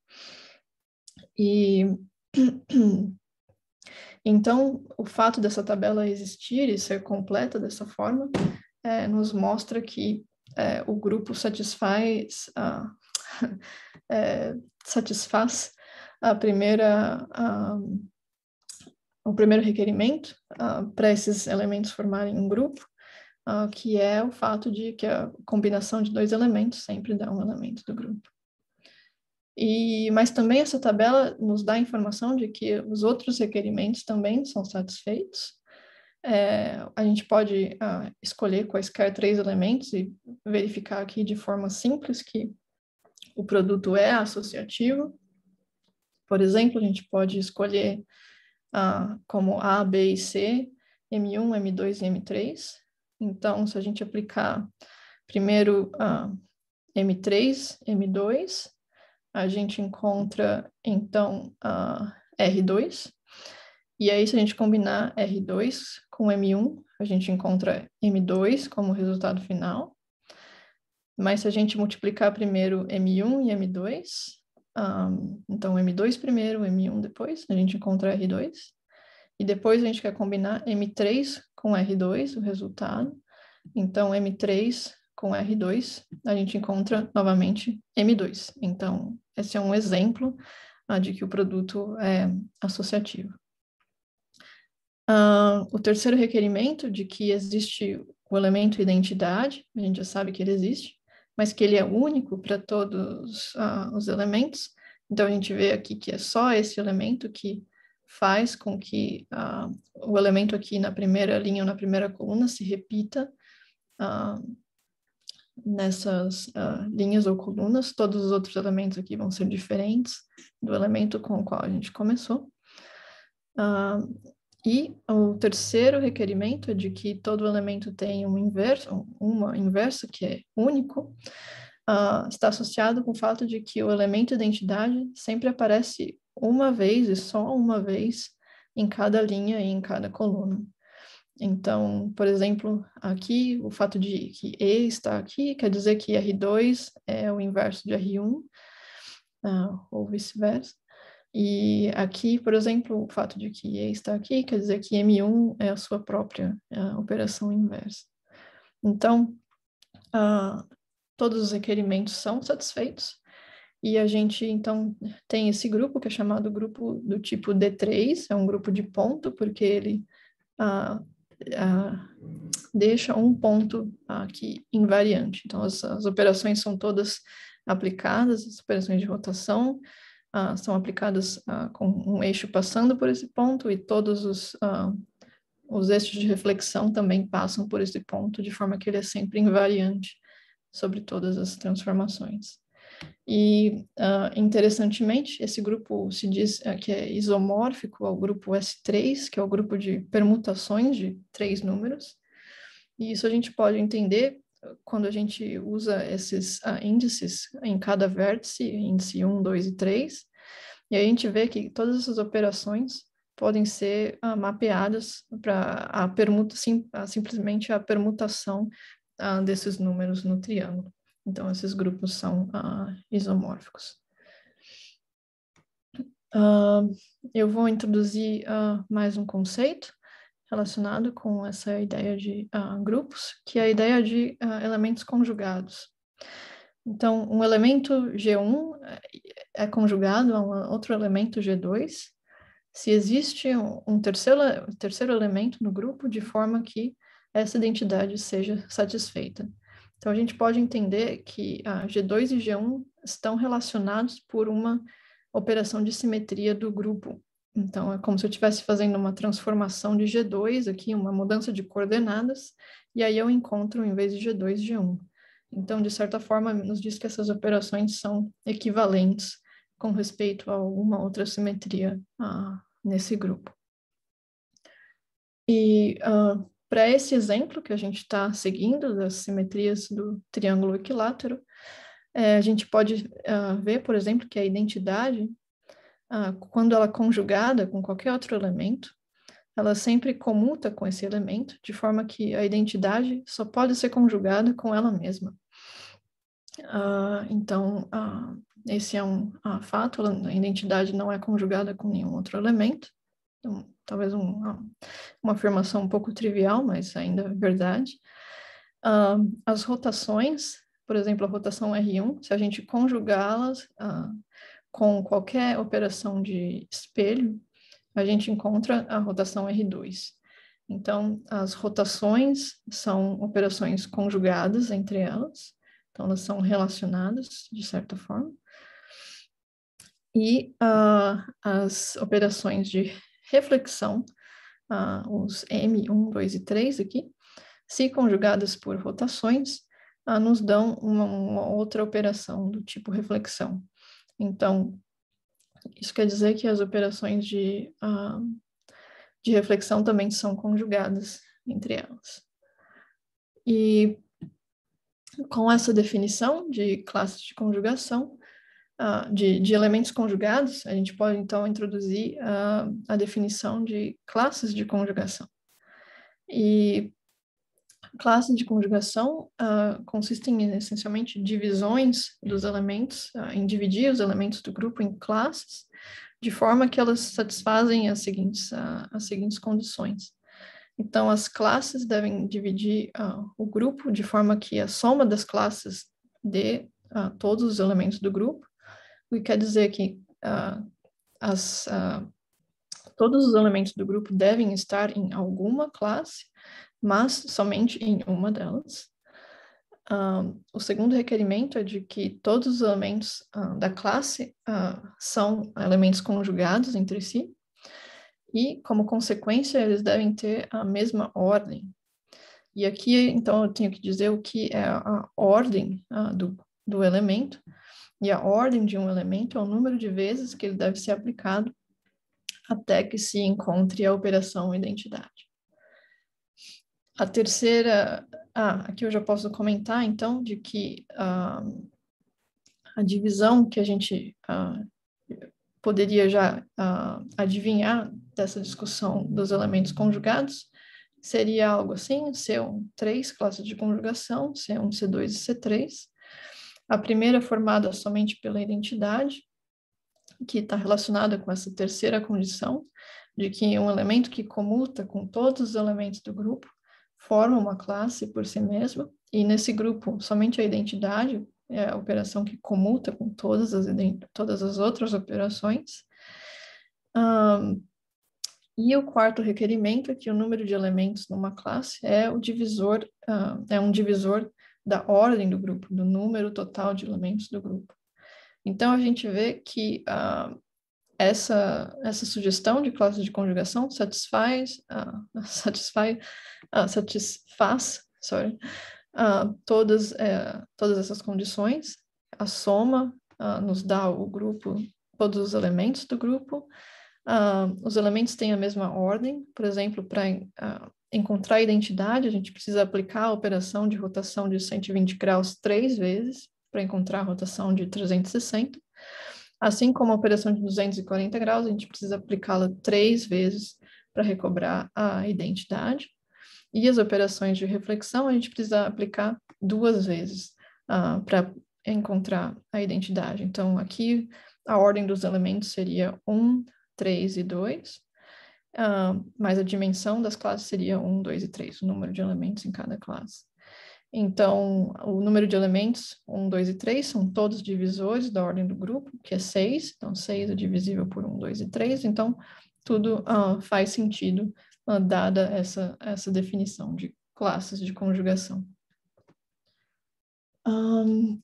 E então, o fato dessa tabela existir e ser completa dessa forma é, nos mostra que é, o grupo satisfaz, a, é, satisfaz a primeira, a, o primeiro requerimento para esses elementos formarem um grupo, que é o fato de que a combinação de dois elementos sempre dá um elemento do grupo. E, mas também essa tabela nos dá a informação de que os outros requerimentos também são satisfeitos. É, a gente pode uh, escolher quaisquer três elementos e verificar aqui de forma simples que o produto é associativo. Por exemplo, a gente pode escolher uh, como A, B e C, M1, M2 e M3. Então, se a gente aplicar primeiro uh, M3, M2, a gente encontra, então, uh, R2. E aí, se a gente combinar R2 com M1, a gente encontra M2 como resultado final. Mas se a gente multiplicar primeiro M1 e M2, um, então M2 primeiro, M1 depois, a gente encontra R2. E depois a gente quer combinar M3 com R2, o resultado. Então, M3 com R2, a gente encontra novamente M2. Então, esse é um exemplo uh, de que o produto é associativo. Uh, o terceiro requerimento de que existe o elemento identidade, a gente já sabe que ele existe, mas que ele é único para todos uh, os elementos. Então, a gente vê aqui que é só esse elemento que faz com que uh, o elemento aqui na primeira linha ou na primeira coluna se repita uh, nessas uh, linhas ou colunas. Todos os outros elementos aqui vão ser diferentes do elemento com o qual a gente começou. E o terceiro requerimento é de que todo elemento tem um inverso, uma inversa que é único, está associado com o fato de que o elemento identidade sempre aparece uma vez e só uma vez em cada linha e em cada coluna. Então, por exemplo, aqui o fato de que E está aqui quer dizer que R2 é o inverso de R1, uh, ah, ou vice-versa. E aqui, por exemplo, o fato de que E está aqui quer dizer que M1 é a sua própria uh, operação inversa. Então, uh, todos os requerimentos são satisfeitos e a gente, então, tem esse grupo que é chamado grupo do tipo D3, é um grupo de ponto, porque ele ah, ah, deixa um ponto aqui invariante. Então, as, as, operações são todas aplicadas, as operações de rotação ah, são aplicadas ah, com um eixo passando por esse ponto, e todos os, ah, os eixos de reflexão também passam por esse ponto, de forma que ele é sempre invariante sobre todas as transformações. E, uh, interessantemente, esse grupo se diz uh, que é isomórfico ao grupo S3, que é o grupo de permutações de três números. E isso a gente pode entender quando a gente usa esses uh, índices em cada vértice, índice 1, 2 e 3, e a gente vê que todas essas operações podem ser mapeadas para a permuta, sim, simplesmente a permutação desses números no triângulo. Então, esses grupos são isomórficos. Eu vou introduzir mais um conceito relacionado com essa ideia de grupos, que é a ideia de elementos conjugados. Então, um elemento G1 é conjugado a um outro elemento G2 se existe um terceiro, terceiro elemento no grupo de forma que essa identidade seja satisfeita. Então, a gente pode entender que a G2 e G1 estão relacionados por uma operação de simetria do grupo. Então, é como se eu estivesse fazendo uma transformação de G2 aqui, uma mudança de coordenadas, e aí eu encontro, em vez de G2, G1. Então, de certa forma, nos diz que essas operações são equivalentes com respeito a alguma outra simetria uh, nesse grupo. E uh, para esse exemplo que a gente está seguindo das simetrias do triângulo equilátero, é, a gente pode uh, ver, por exemplo, que a identidade, uh, quando ela é conjugada com qualquer outro elemento, ela sempre comuta com esse elemento, de forma que a identidade só pode ser conjugada com ela mesma. Uh, então, esse é um fato, a identidade não é conjugada com nenhum outro elemento. Então, talvez um, uma afirmação um pouco trivial, mas ainda é verdade. As rotações, por exemplo, a rotação R1, se a gente conjugá-las com qualquer operação de espelho, a gente encontra a rotação R2. Então, as rotações são operações conjugadas entre elas, então elas são relacionadas de certa forma. E uh, as operações de reflexão, uh, os M1, 2 e 3 aqui, se conjugadas por rotações, uh, nos dão uma, uma, outra operação do tipo reflexão. Então, isso quer dizer que as operações de, uh, de reflexão também são conjugadas entre elas. E com essa definição de classes de conjugação, uh, de, de, elementos conjugados, a gente pode então introduzir uh, a definição de classes de conjugação. E classes de conjugação uh, consistem em essencialmente divisões dos elementos, em dividir os elementos do grupo em classes, de forma que elas satisfazem as seguintes, as seguintes condições. Então, as classes devem dividir o grupo de forma que a soma das classes dê todos os elementos do grupo, o que quer dizer que uh, as, uh, todos os elementos do grupo devem estar em alguma classe, mas somente em uma delas. Uh, o segundo requerimento é de que todos os elementos da classe são elementos conjugados entre si, e, como consequência, eles devem ter a mesma ordem. E aqui, então, eu tenho que dizer o que é a ordem do, do elemento, e a ordem de um elemento é o número de vezes que ele deve ser aplicado até que se encontre a operação identidade. A terceira, ah, aqui eu já posso comentar então de que ah, a divisão que a gente ah, poderia já ah, adivinhar dessa discussão dos elementos conjugados seria algo assim, C1, três classes de conjugação, C1, C2 e C3, a primeira é formada somente pela identidade, que está relacionada com essa terceira condição, de que um elemento que comuta com todos os elementos do grupo forma uma classe por si mesma, e nesse grupo, somente a identidade é a operação que comuta com todas as, todas as outras operações. Um, e o quarto requerimento é que o número de elementos numa classe é o divisor, uh, é um divisor da ordem do grupo, do número total de elementos do grupo. Então, a gente vê que uh, essa, essa sugestão de classe de conjugação satisfaz, uh, satisfaz, uh, satisfaz sorry, todas, uh, todas essas condições. A soma nos dá o grupo, todos os elementos do grupo. os elementos têm a mesma ordem, por exemplo, para encontrar a identidade, a gente precisa aplicar a operação de rotação de 120 graus três vezes para encontrar a rotação de 360. Assim como a operação de 240 graus, a gente precisa aplicá-la três vezes para recobrar a identidade. E as operações de reflexão, a gente precisa aplicar duas vezes uh, para encontrar a identidade. Então, aqui a ordem dos elementos seria 1, 3 e 2. Uh, mas a dimensão das classes seria 1, 2 e 3, o número de elementos em cada classe. Então, o número de elementos, 1, 2 e 3, são todos divisores da ordem do grupo, que é 6. Então, 6 é divisível por 1, 2 e 3. Então, tudo uh, faz sentido, uh, dada essa, essa definição de classes de conjugação. Um,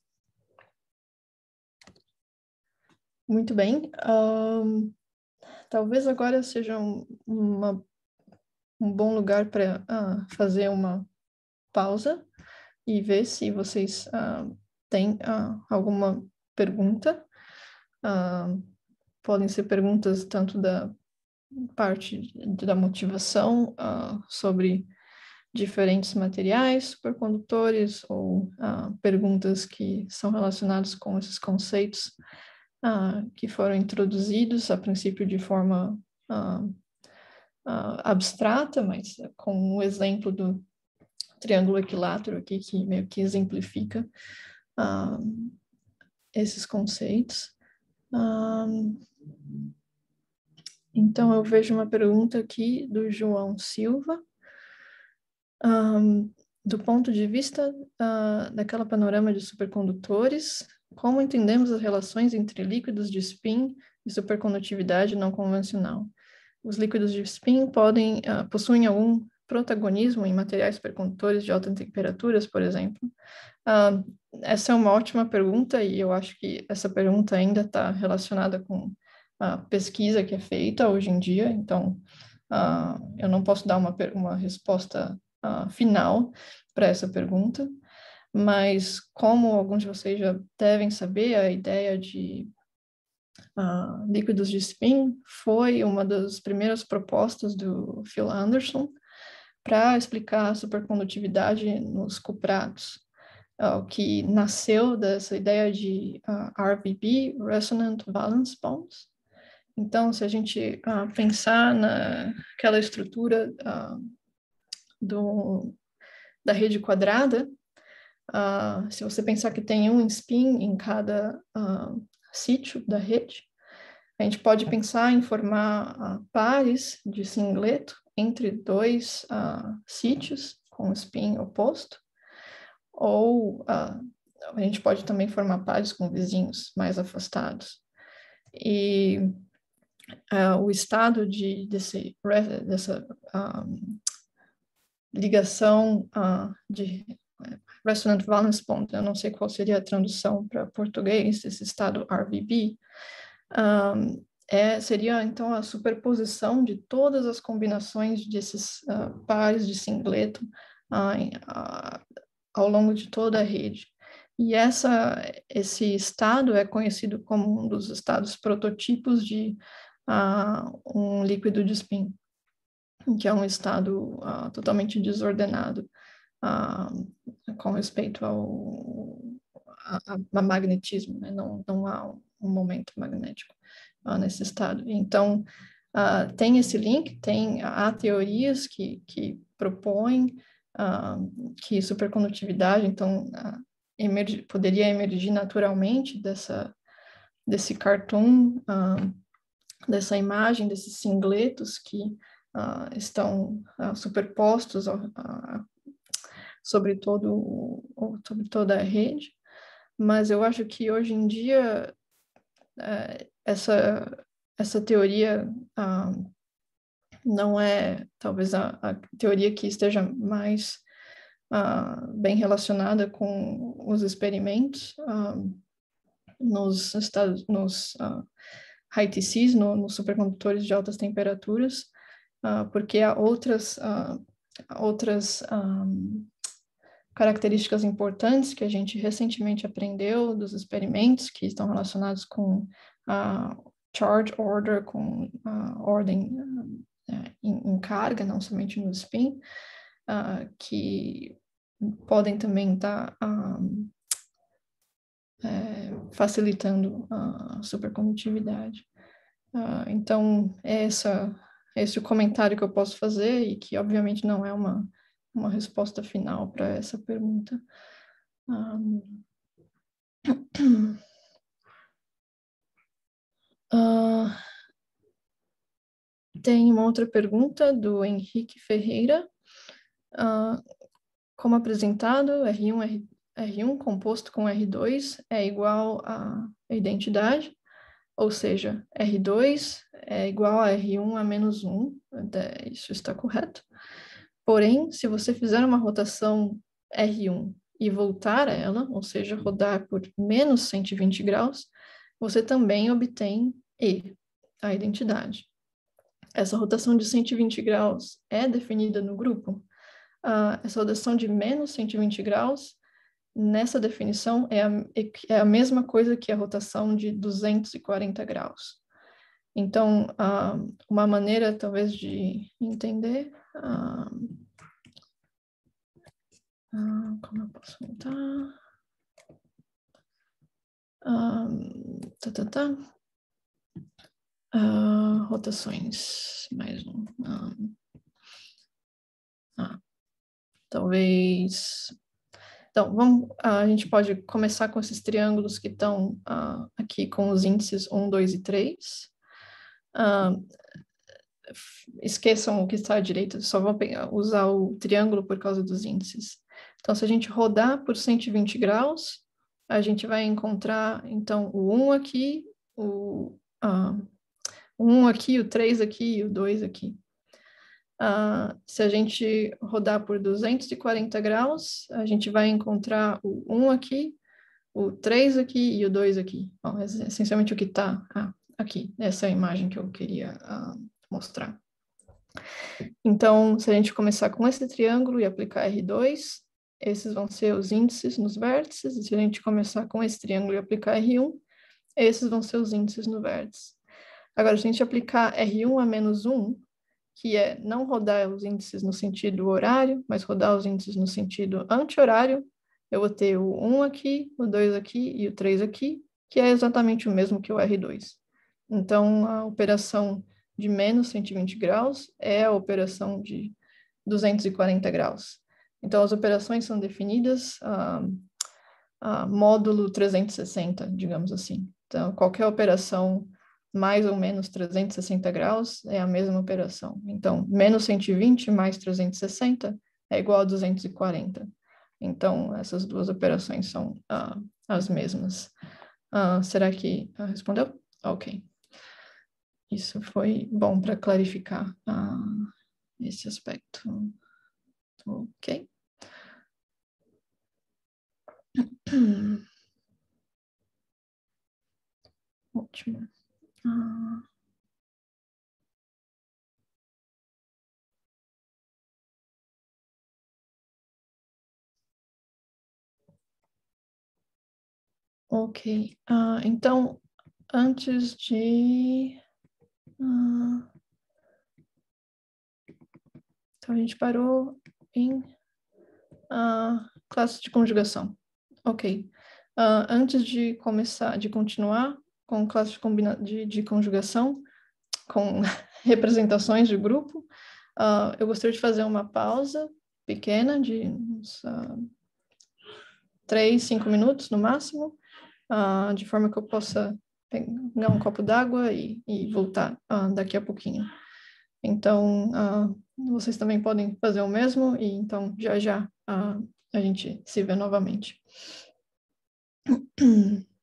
muito bem. Um, talvez agora seja um, uma, um bom lugar para ah, fazer uma pausa e ver se vocês uh, têm uh, alguma pergunta. Uh, podem ser perguntas tanto da parte da motivação sobre diferentes materiais supercondutores ou perguntas que são relacionadas com esses conceitos que foram introduzidos a princípio de forma abstrata, mas com o exemplo do triângulo equilátero aqui, que meio que exemplifica uh, esses conceitos. Um, então, eu vejo uma pergunta aqui do João Silva. Um, do ponto de vista uh, daquela panorama de supercondutores, como entendemos as relações entre líquidos de spin e supercondutividade não convencional? Os líquidos de spin podem uh, possuem algum protagonismo em materiais supercondutores de altas temperaturas, por exemplo? Uh, essa é uma ótima pergunta e eu acho que essa pergunta ainda está relacionada com a pesquisa que é feita hoje em dia, então uh, eu não posso dar uma, uma resposta uh, final para essa pergunta, mas como alguns de vocês já devem saber, a ideia de líquidos de spin foi uma das primeiras propostas do Phil Anderson para explicar a supercondutividade nos cuprados, uh, que nasceu dessa ideia de uh, RVB, Resonant Valence Bonds. Então, se a gente uh, pensar naquela estrutura do, da rede quadrada, se você pensar que tem um spin em cada sítio da rede, a gente pode pensar em formar pares de singleto entre dois uh, sítios com spin oposto, ou uh, a gente pode também formar pares com vizinhos mais afastados. E uh, o estado de, desse, dessa um, ligação de Resonant Valence Bond, eu não sei qual seria a tradução para português, esse estado RVB, um, é, seria então a superposição de todas as combinações desses uh, pares de singleto uh, ao longo de toda a rede. E essa, esse estado é conhecido como um dos estados prototipos de uh, um líquido de spin, que é um estado totalmente desordenado com respeito ao a, a magnetismo, né? não, não há um momento magnético uh, nesse estado. Então, uh, tem esse link, tem, há teorias que, que propõem uh, que supercondutividade, então, emerge, poderia emergir naturalmente dessa, desse cartoon, dessa imagem, desses singletos que estão superpostos sobre, todo, sobre toda a rede, mas eu acho que hoje em dia é, essa, essa teoria ah, não é talvez a, a, teoria que esteja mais ah, bem relacionada com os experimentos ah, nos estados, nos high TCs, no, nos supercondutores de altas temperaturas, porque há outras, outras um, características importantes que a gente recentemente aprendeu dos experimentos que estão relacionados com a charge order, com a ordem uh, em, carga, não somente no spin, uh, que podem também estar tá, um, é, facilitando a supercondutividade. Uh, então, essa, esse é o comentário que eu posso fazer e que, obviamente, não é uma uma resposta final para essa pergunta. Um, uh, tem uma outra pergunta do Henrique Ferreira. Uh, como apresentado, R1, R, R1 composto com R2 é igual a identidade, ou seja, R2 é igual a R1 a menos 1, isso está correto. Porém, se você fizer uma rotação R1 e voltar a ela, ou seja, rodar por menos 120 graus, você também obtém E, a identidade. Essa rotação de 120 graus é definida no grupo? uh, essa rotação de menos 120 graus, nessa definição, é a, é a mesma coisa que a rotação de 240 graus. Então, uh, uma maneira, talvez, de entender... Uh, como eu posso montar? Um, tá, tá, tá. Uh, rotações, mais um. um ah, talvez. Então, vamos, a gente pode começar com esses triângulos que estão uh, aqui com os índices 1, 2 e 3. Uh, esqueçam o que está à direita, só pegar, usar o triângulo por causa dos índices. Então, se a gente rodar por 120 graus, a gente vai encontrar, então, o 1 aqui, o, uh, o 1 aqui, o 3 aqui e o 2 aqui. Uh, se a gente rodar por 240 graus, a gente vai encontrar o 1 aqui, o 3 aqui e o 2 aqui. Bom, é essencialmente o que está ah, aqui. Essa é a imagem que eu queria uh, mostrar. Então, se a gente começar com esse triângulo e aplicar R2, esses vão ser os índices nos vértices, e se a gente começar com esse triângulo e aplicar R1, esses vão ser os índices no vértice. Agora, se a gente aplicar R1 a menos 1, que é não rodar os índices no sentido horário, mas rodar os índices no sentido anti-horário, eu vou ter o 1 aqui, o 2 aqui e o 3 aqui, que é exatamente o mesmo que o R2. Então, a operação de menos 120 graus é a operação de 240 graus. Então, as operações são definidas a, a módulo 360, digamos assim. Então, qualquer operação mais ou menos 360 graus é a mesma operação. Então, menos 120 mais 360 é igual a 240. Então, essas duas operações são uh, as mesmas. Uh, será que respondeu? Ok. Isso foi bom para clarificar esse aspecto. Ok. Ótimo. Ah. Ok, uh, então, antes de... Uh, então, a gente parou em uh, classe de conjugação. Ok. Uh, antes de começar, de continuar com classe de, combina de, de conjugação, com representações de grupo, uh, eu gostaria de fazer uma pausa pequena de uns uh, três, cinco minutos no máximo, de forma que eu possa pegar um copo d'água e, e, voltar daqui a pouquinho. Então, vocês também podem fazer o mesmo, e então já já a gente se vê novamente.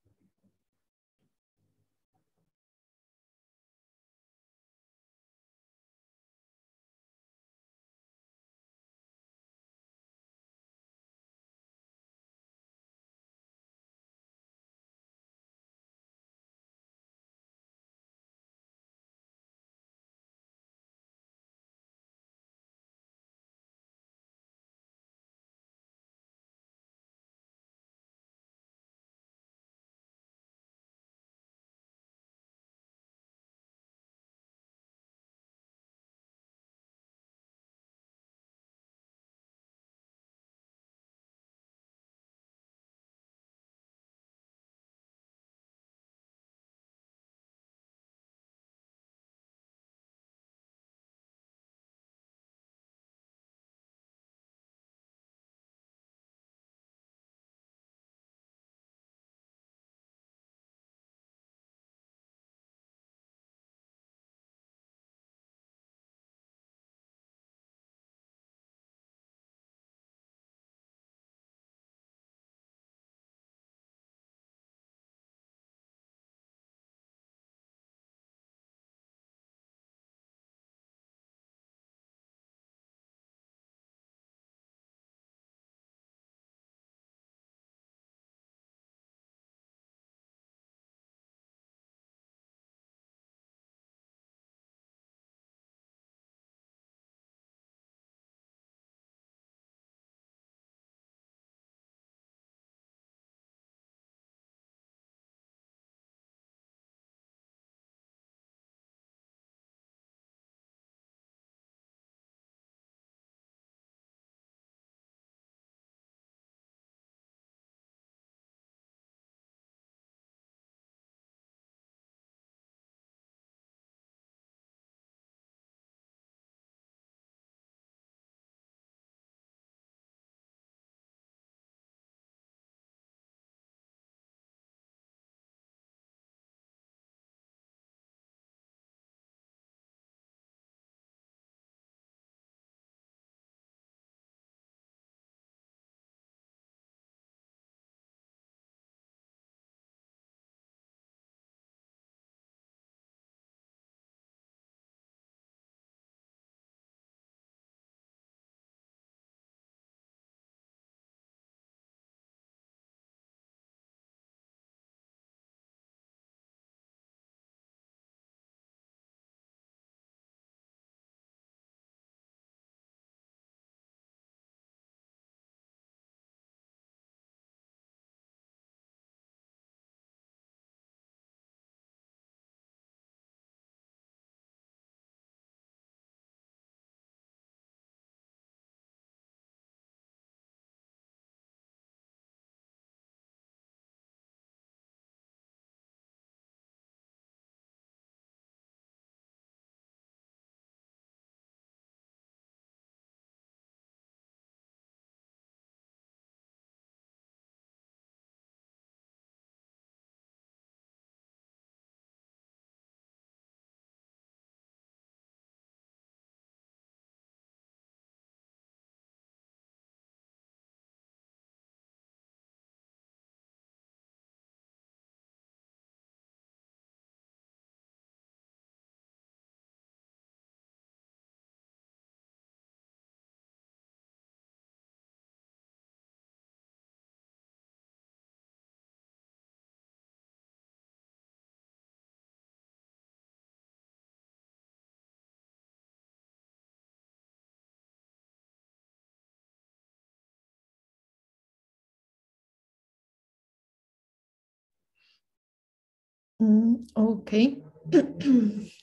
Hum, ok.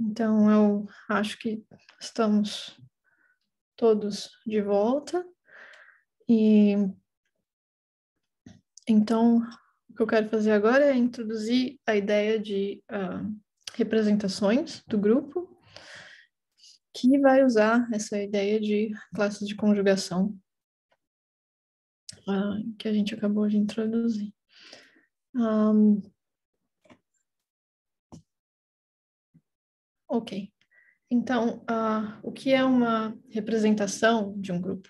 Então, eu acho que estamos todos de volta. E então, o que eu quero fazer agora é introduzir a ideia de uh, representações do grupo, que vai usar essa ideia de classes de conjugação uh, que a gente acabou de introduzir. Um, ok. Então, uh, o que é uma representação de um grupo?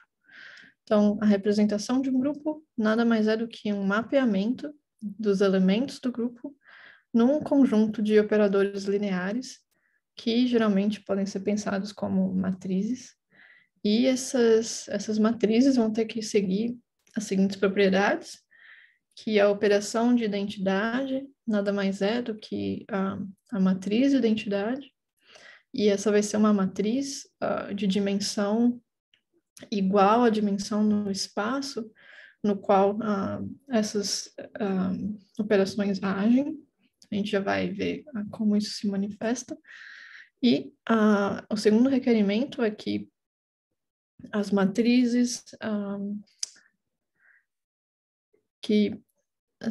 Então, a representação de um grupo nada mais é do que um mapeamento dos elementos do grupo num conjunto de operadores lineares que geralmente podem ser pensados como matrizes. E essas, essas matrizes vão ter que seguir as seguintes propriedades, que a operação de identidade nada mais é do que a, a matriz de identidade, e essa vai ser uma matriz uh, de dimensão igual à dimensão no espaço no qual uh, essas uh, operações agem. A gente já vai ver como isso se manifesta. E o segundo requerimento é que as matrizes que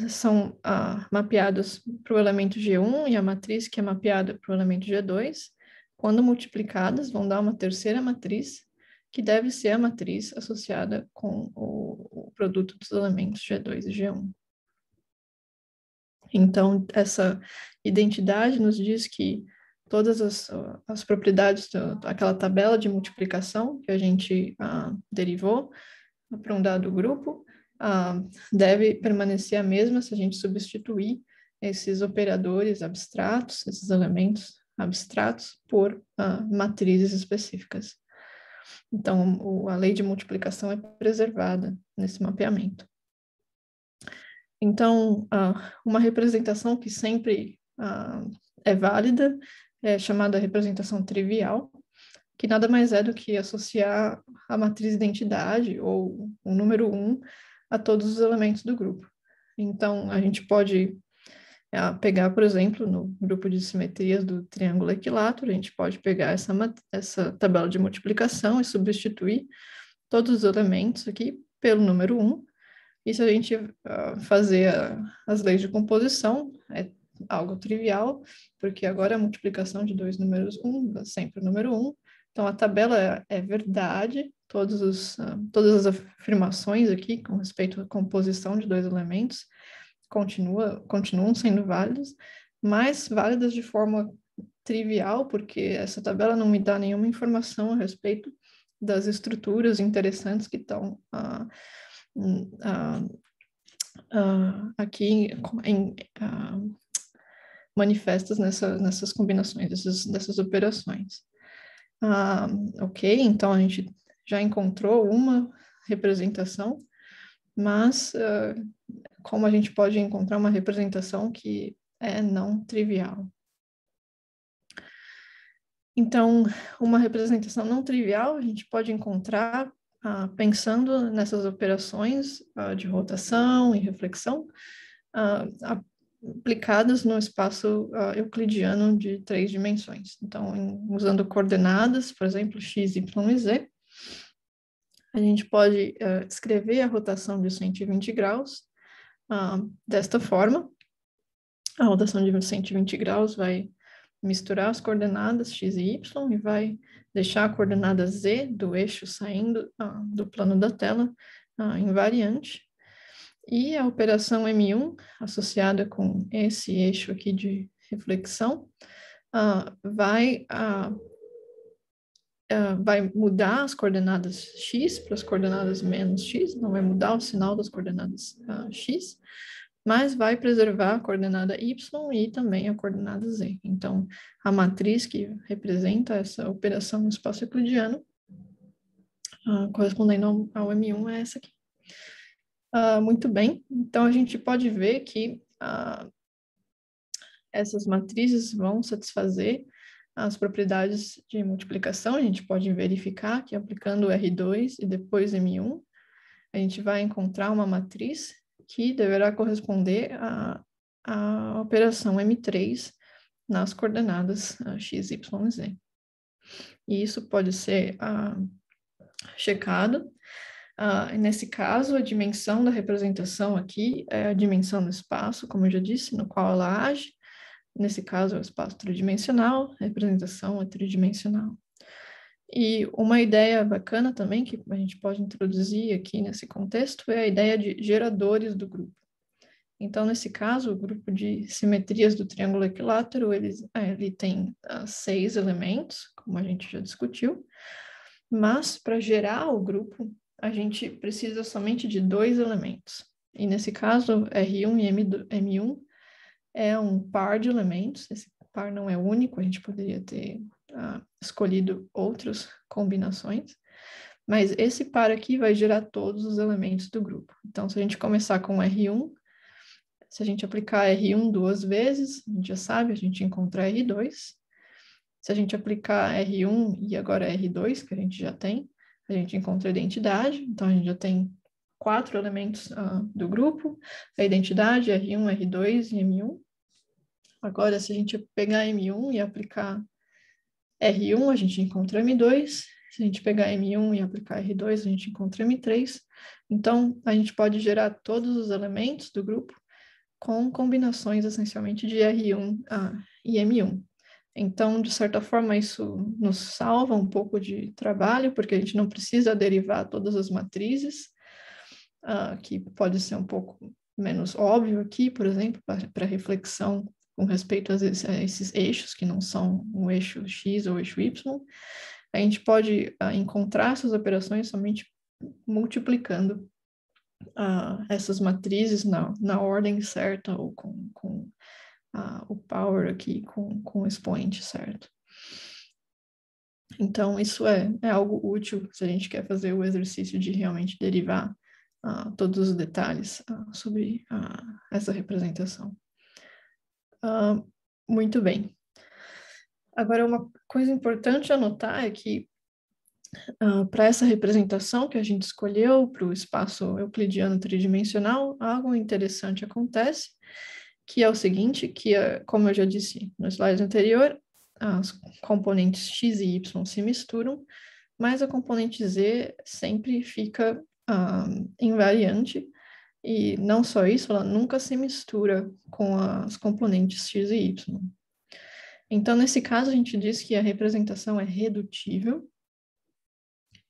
são uh, mapeadas para o elemento G1 e a matriz que é mapeada para o elemento G2, quando multiplicadas, vão dar uma terceira matriz, que deve ser a matriz associada com o, o produto dos elementos G2 e G1. Então, essa identidade nos diz que todas as, as propriedades daquela tabela de multiplicação que a gente uh, derivou para um dado grupo uh, deve permanecer a mesma se a gente substituir esses operadores abstratos, esses elementos abstratos, por uh, matrizes específicas. Então, o, a lei de multiplicação é preservada nesse mapeamento. Então, uh, uma representação que sempre é válida é chamada representação trivial, que nada mais é do que associar a matriz identidade, ou o número 1, a todos os elementos do grupo. Então, a gente pode é, pegar, por exemplo, no grupo de simetrias do triângulo equilátero, a gente pode pegar essa, essa tabela de multiplicação e substituir todos os elementos aqui pelo número 1. E se a gente uh, fazer a, as leis de composição, é algo trivial, porque agora a multiplicação de dois números 1 dá sempre o número 1. Então, a tabela é, é verdade, todos os, uh, todas as afirmações aqui com respeito à composição de dois elementos continua, continuam sendo válidas, mas válidas de forma trivial, porque essa tabela não me dá nenhuma informação a respeito das estruturas interessantes que estão uh, uh, uh, aqui em, manifestas nessa, nessas combinações, dessas, dessas operações. ok, então a gente já encontrou uma representação, mas uh, como a gente pode encontrar uma representação que é não trivial. Então, uma representação não trivial a gente pode encontrar uh, pensando nessas operações uh, de rotação e reflexão aplicadas no espaço euclidiano de três dimensões. Então, em, usando coordenadas, por exemplo, x, y e z, a gente pode uh, escrever a rotação de 120 graus uh, desta forma. A rotação de 120 graus vai misturar as coordenadas x e y e vai deixar a coordenada z do eixo saindo uh, do plano da tela invariante. E a operação M1, associada com esse eixo aqui de reflexão, vai uh, vai mudar as coordenadas x para as coordenadas menos x, não vai mudar o sinal das coordenadas uh, x, mas vai preservar a coordenada y e também a coordenada z. Então, a matriz que representa essa operação no espaço euclidiano, uh, correspondendo ao, M1, é essa aqui. Uh, muito bem, então a gente pode ver que uh, essas matrizes vão satisfazer as propriedades de multiplicação, a gente pode verificar que aplicando R2 e depois M1, a gente vai encontrar uma matriz que deverá corresponder a operação M3 nas coordenadas x, y z. E isso pode ser uh, checado. Uh, nesse caso, a dimensão da representação aqui é a dimensão do espaço, como eu já disse, no qual ela age. Nesse caso, é o espaço tridimensional, representação é tridimensional. E uma ideia bacana também que a gente pode introduzir aqui nesse contexto é a ideia de geradores do grupo. Então, nesse caso, o grupo de simetrias do triângulo equilátero, ele, é, ele tem uh, seis elementos, como a gente já discutiu, mas para gerar o grupo, a gente precisa somente de dois elementos. E nesse caso, R1 e M1 é um par de elementos, esse par não é único, a gente poderia ter uh, escolhido outras combinações, mas esse par aqui vai gerar todos os elementos do grupo. Então, se a gente começar com R1, se a gente aplicar R1 duas vezes, a gente já sabe, a gente encontra R2. Se a gente aplicar R1 e agora R2, que a gente já tem, a gente encontra a identidade. Então, a gente já tem quatro elementos uh, do grupo, a identidade, R1, R2 e M1. Agora, se a gente pegar M1 e aplicar R1, a gente encontra M2. Se a gente pegar M1 e aplicar R2, a gente encontra M3. Então, a gente pode gerar todos os elementos do grupo com combinações essencialmente de R1 ah, e M1. Então, de certa forma, isso nos salva um pouco de trabalho, porque a gente não precisa derivar todas as matrizes, uh, que pode ser um pouco menos óbvio aqui, por exemplo, para reflexão com respeito a esses eixos, que não são o eixo X ou o eixo Y. A gente pode uh, encontrar essas operações somente multiplicando uh, essas matrizes na, na ordem certa ou com, com uh, o power aqui, com, com o expoente certo. Então, isso é, é algo útil se a gente quer fazer o exercício de realmente derivar uh, todos os detalhes sobre essa representação. Muito bem. Agora, uma coisa importante a notar é que Uh, para essa representação que a gente escolheu para o espaço euclidiano tridimensional, algo interessante acontece, que é o seguinte, que, uh, como eu já disse no slide anterior, as componentes x e y se misturam, mas a componente z sempre fica uh, invariante, e não só isso, ela nunca se mistura com as componentes x e y. Então, nesse caso, a gente diz que a representação é redutível,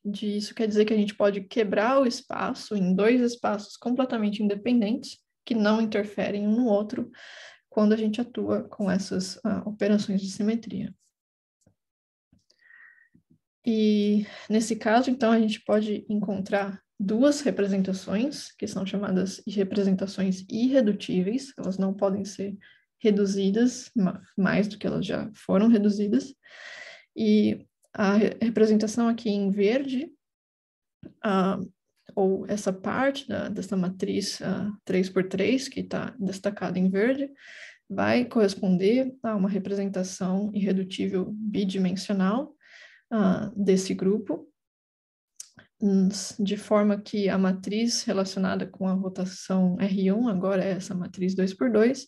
disso quer dizer que a gente pode quebrar o espaço em dois espaços completamente independentes, que não interferem um no outro, quando a gente atua com essas uh, operações de simetria. E nesse caso, então, a gente pode encontrar duas representações, que são chamadas representações irredutíveis, elas não podem ser reduzidas mais do que elas já foram reduzidas. E a representação aqui em verde, uh, ou essa parte da, dessa matriz uh, 3x3, que está destacada em verde, vai corresponder a uma representação irredutível bidimensional uh, desse grupo, de forma que a matriz relacionada com a rotação R1 agora é essa matriz 2 por 2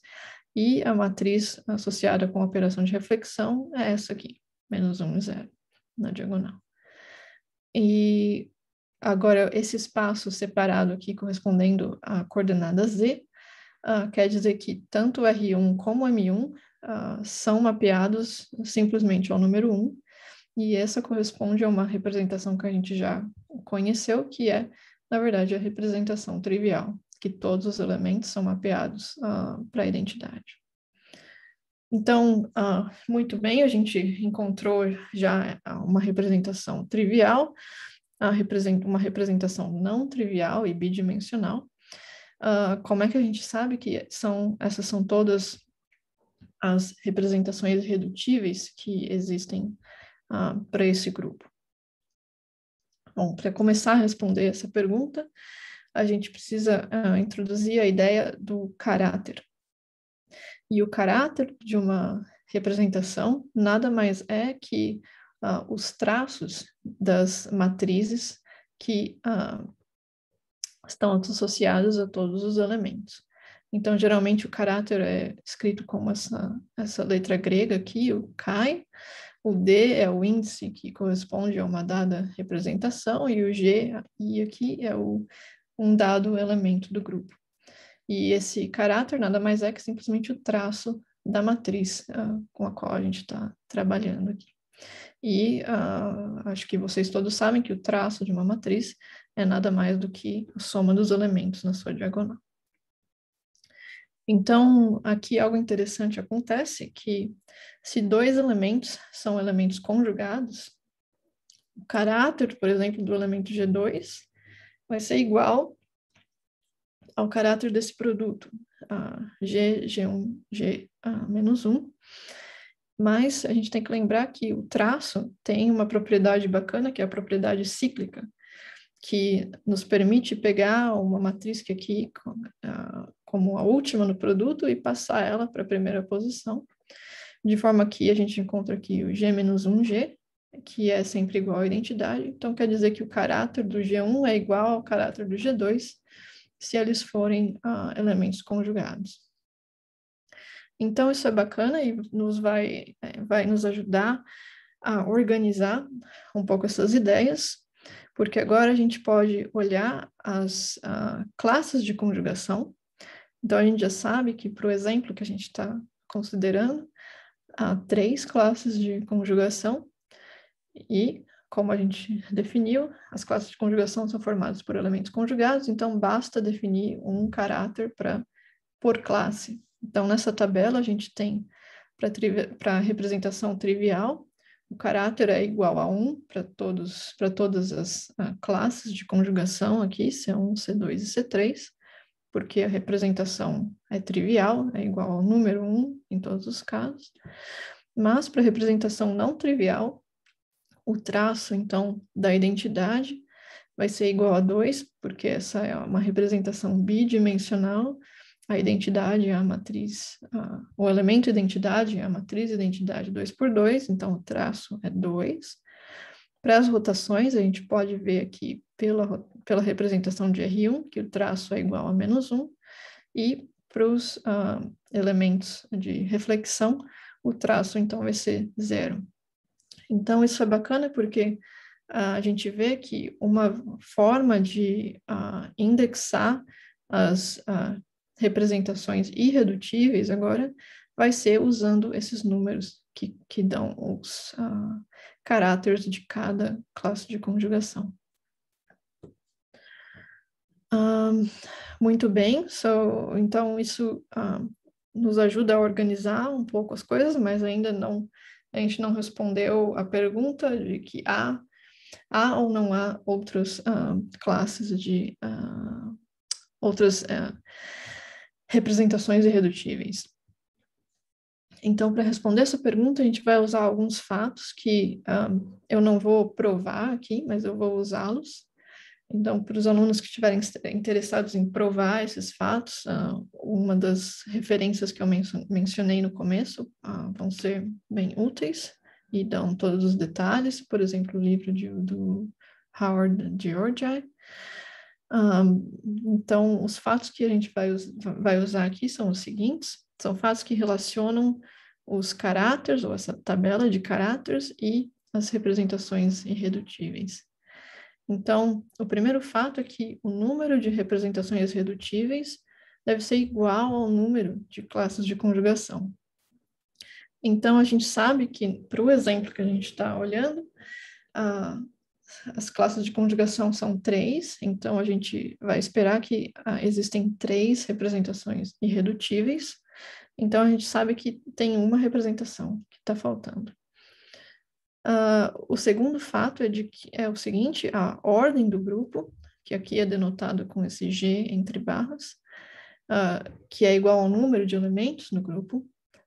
e a matriz associada com a operação de reflexão é essa aqui, menos 1 e 0 na diagonal. E agora, esse espaço separado aqui, correspondendo à coordenada z, uh, quer dizer que tanto R1 como M1 uh, ah, são mapeados simplesmente ao número 1, e essa corresponde a uma representação que a gente já conheceu, que é, na verdade, a representação trivial, que todos os elementos são mapeados uh, para a identidade. Então, uh, muito bem, a gente encontrou já uma representação trivial, uh, uma representação não trivial e bidimensional. Uh, como é que a gente sabe que são, essas são todas as representações redutíveis que existem uh, para esse grupo? Bom, para começar a responder essa pergunta, a gente precisa introduzir a ideia do caráter. E o caráter de uma representação nada mais é que uh, os traços das matrizes que uh, estão associados a todos os elementos. Então, geralmente, o caráter é escrito como essa, essa letra grega aqui, o chi. O D é o índice que corresponde a uma dada representação, e o G, I aqui, é o, um dado elemento do grupo. E esse caráter nada mais é que simplesmente o traço da matriz uh, com a qual a gente está trabalhando aqui. E uh, acho que vocês todos sabem que o traço de uma matriz é nada mais do que a soma dos elementos na sua diagonal. Então, aqui algo interessante acontece que se dois elementos são elementos conjugados, o caráter, por exemplo, do elemento G2 vai ser igual ao caráter desse produto, G, G1, G menos 1. Mas a gente tem que lembrar que o traço tem uma propriedade bacana, que é a propriedade cíclica, que nos permite pegar uma matriz que aqui como a última no produto e passar ela para a primeira posição, de forma que a gente encontra aqui o G menos 1G, que é sempre igual à identidade, então quer dizer que o caráter do G1 é igual ao caráter do G2, se eles forem uh, elementos conjugados. Então, isso é bacana e nos vai, é, vai nos ajudar a organizar um pouco essas ideias, porque agora a gente pode olhar as uh, classes de conjugação. Então, a gente já sabe que, para o exemplo que a gente está considerando, há três classes de conjugação e como a gente definiu, as classes de conjugação são formadas por elementos conjugados, então basta definir um caráter para por classe. Então, nessa tabela, a gente tem para a representação trivial, o caráter é igual a 1 para todos para todas as uh, classes de conjugação aqui, C1, C2 e C3, porque a representação é trivial, é igual ao número 1 em todos os casos. Mas para a representação não trivial, o traço, então, da identidade vai ser igual a 2, porque essa é uma representação bidimensional. A identidade é a matriz, a, o elemento identidade é a matriz identidade 2 por 2, então o traço é 2. Para as rotações, a gente pode ver aqui pela, pela representação de R1 que o traço é igual a menos 1, e para os uh, elementos de reflexão, o traço então vai ser zero. Então, isso é bacana porque uh, a gente vê que uma forma de uh, indexar as representações irredutíveis agora vai ser usando esses números que, que dão os caráteres de cada classe de conjugação. Um, muito bem, so, então isso nos ajuda a organizar um pouco as coisas, mas ainda não a gente não respondeu a pergunta de que há, há ou não há outras uh, classes de uh, outras uh, representações irredutíveis. Então, para responder essa pergunta, a gente vai usar alguns fatos que eu não vou provar aqui, mas eu vou usá-los então, para os alunos que estiverem interessados em provar esses fatos, uh, uma das referências que eu mencionei no começo uh, vão ser bem úteis e dão todos os detalhes, por exemplo, o livro de, do Howard Georgi. Um, então, os fatos que a gente vai, vai usar aqui são os seguintes: são fatos que relacionam os caráteres, ou essa tabela de caráteres, e as representações irredutíveis. Então, o primeiro fato é que o número de representações redutíveis deve ser igual ao número de classes de conjugação. Então, a gente sabe que, para o exemplo que a gente está olhando, uh, as classes de conjugação são três, então a gente vai esperar que uh, existem três representações irredutíveis. Então, a gente sabe que tem uma representação que está faltando. Uh, o segundo fato é, de que, é o seguinte, a ordem do grupo, que aqui é denotado com esse G entre barras, uh, que é igual ao número de elementos no grupo,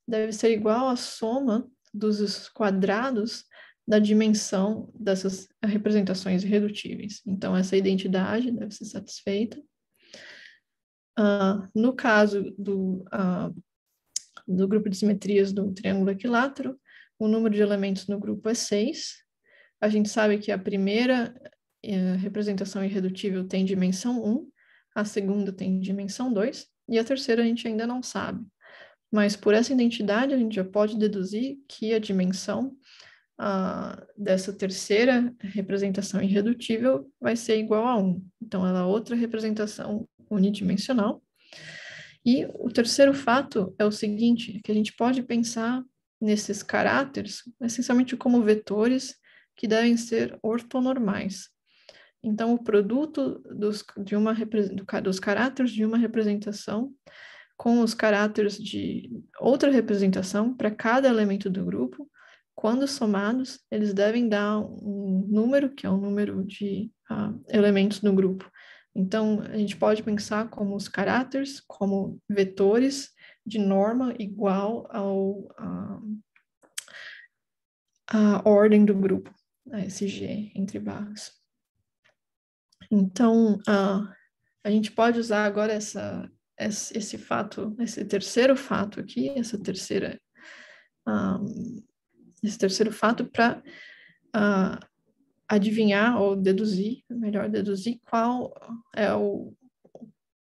deve ser igual à soma dos quadrados da dimensão dessas representações irredutíveis. Então, essa identidade deve ser satisfeita. Uh, no caso do, do grupo de simetrias do triângulo equilátero, o número de elementos no grupo é 6. A gente sabe que a primeira eh, representação irredutível tem dimensão 1, a segunda tem dimensão 2. e a terceira a gente ainda não sabe. Mas por essa identidade a gente já pode deduzir que a dimensão uh, dessa terceira representação irredutível vai ser igual a 1. Então, ela é outra representação unidimensional. E o terceiro fato é o seguinte, que a gente pode pensar nesses caráteres essencialmente como vetores que devem ser ortonormais. Então, o produto dos, de uma, dos caráteres de uma representação com os caráteres de outra representação para cada elemento do grupo, quando somados, eles devem dar um número, que é o número de uh, elementos no grupo. Então, a gente pode pensar como os caráteres, como vetores de norma igual ao, a ordem do grupo, esse G entre barras. Então, uh, a gente pode usar agora essa, esse, esse, fato, esse terceiro fato aqui, essa terceira, um, esse terceiro fato para uh, adivinhar ou deduzir, melhor deduzir qual é o,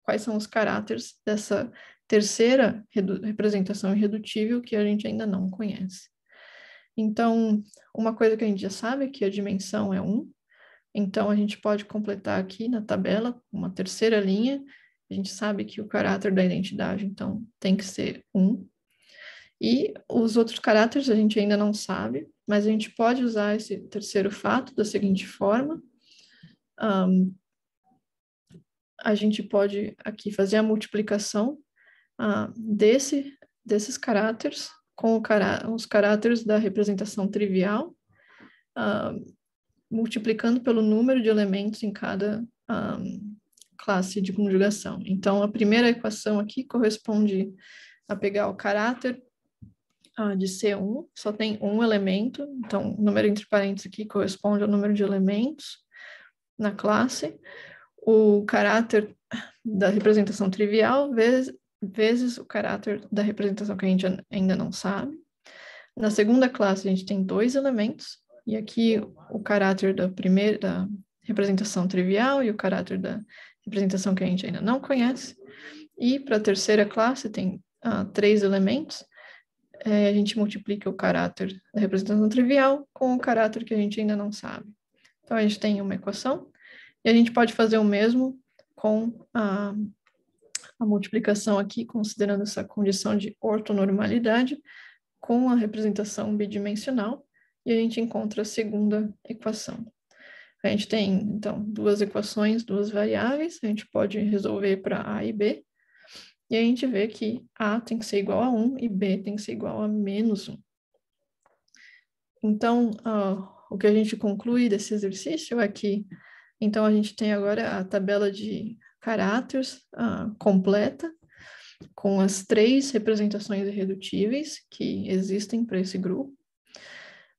quais são os caráteres dessa terceira representação irredutível que a gente ainda não conhece. Então, uma coisa que a gente já sabe é que a dimensão é 1, então a gente pode completar aqui na tabela uma terceira linha, a gente sabe que o caráter da identidade, então, tem que ser 1. E os outros caráteres a gente ainda não sabe, mas a gente pode usar esse terceiro fato da seguinte forma. Um, a gente pode aqui fazer a multiplicação uh, desse, desses caráteres com cará os caráteres da representação trivial, uh, multiplicando pelo número de elementos em cada um, classe de conjugação. Então, a primeira equação aqui corresponde a pegar o caráter de C1, só tem um elemento, então o número entre parênteses aqui corresponde ao número de elementos na classe. O caráter da representação trivial vezes, vezes o caráter da representação que a gente ainda não sabe. Na segunda classe, a gente tem dois elementos, e aqui o caráter da primeira da representação trivial e o caráter da representação que a gente ainda não conhece. E para a terceira classe tem uh, três elementos. É, a gente multiplica o caráter da representação trivial com o caráter que a gente ainda não sabe. Então a gente tem uma equação e a gente pode fazer o mesmo com a a multiplicação aqui, considerando essa condição de ortonormalidade, com a representação bidimensional, e a gente encontra a segunda equação. A gente tem, então, duas equações, duas variáveis, a gente pode resolver para A e B, e a gente vê que A tem que ser igual a 1 e B tem que ser igual a menos 1. Então, uh, o que a gente conclui desse exercício é que, então, a gente tem agora a tabela de caráteres uh, completa, com as três representações irredutíveis que existem para esse grupo,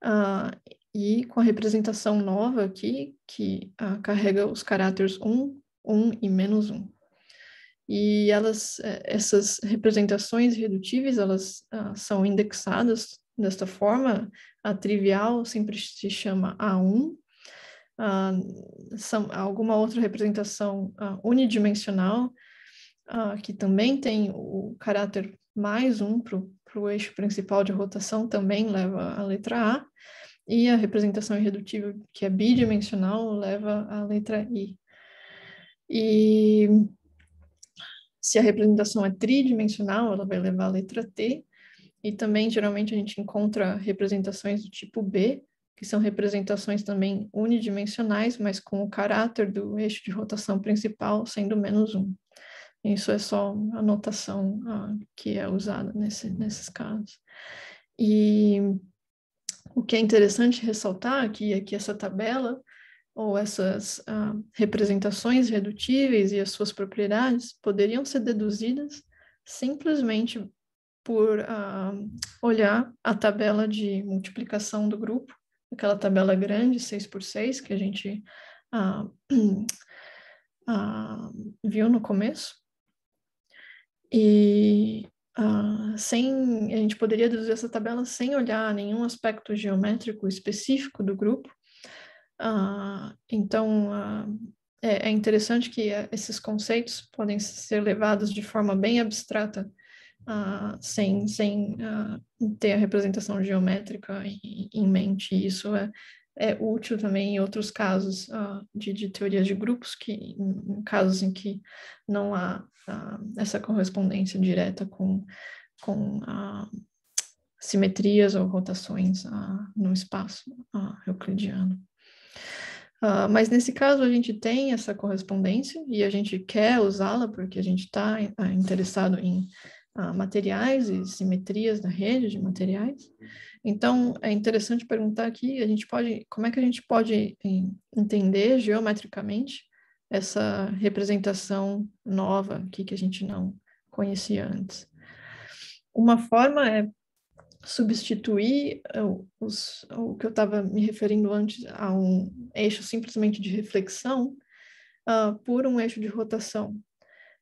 uh, e com a representação nova aqui, que uh, carrega os caráteres 1, 1 e menos 1. E elas, eh, essas representações irredutíveis, elas são indexadas desta forma, a trivial sempre se chama A1, uh, são, alguma outra representação uh, unidimensional, uh, que também tem o caráter mais um para o eixo principal de rotação, também leva a letra A, e a representação irredutível, que é bidimensional, leva a letra I. E se a representação é tridimensional, ela vai levar a letra T, e também, geralmente, a gente encontra representações do tipo B, que são representações também unidimensionais, mas com o caráter do eixo de rotação principal sendo menos um. Isso é só a notação uh, que é usada nesse, nesses casos. E o que é interessante ressaltar aqui é que essa tabela, ou essas uh, representações redutíveis e as suas propriedades, poderiam ser deduzidas simplesmente por uh, olhar a tabela de multiplicação do grupo aquela tabela grande, 6 por 6 que a gente ah, ah, viu no começo. E ah, sem, a gente poderia deduzir essa tabela sem olhar nenhum aspecto geométrico específico do grupo. Ah, então, ah, é, é interessante que esses conceitos podem ser levados de forma bem abstrata, uh, sem, sem uh, ter a representação geométrica em, em mente. Isso é, é útil também em outros casos uh, de, de teorias de grupos, que em, casos em que não há essa correspondência direta com, com simetrias ou rotações no espaço euclidiano. Uh, mas nesse caso a gente tem essa correspondência e a gente quer usá-la porque a gente está interessado em materiais e simetrias da rede de materiais. Então é interessante perguntar aqui, a gente pode, como é que a gente pode entender geometricamente essa representação nova aqui que a gente não conhecia antes? Uma forma é substituir os, o que eu estava me referindo antes a um eixo simplesmente de reflexão uh, por um eixo de rotação.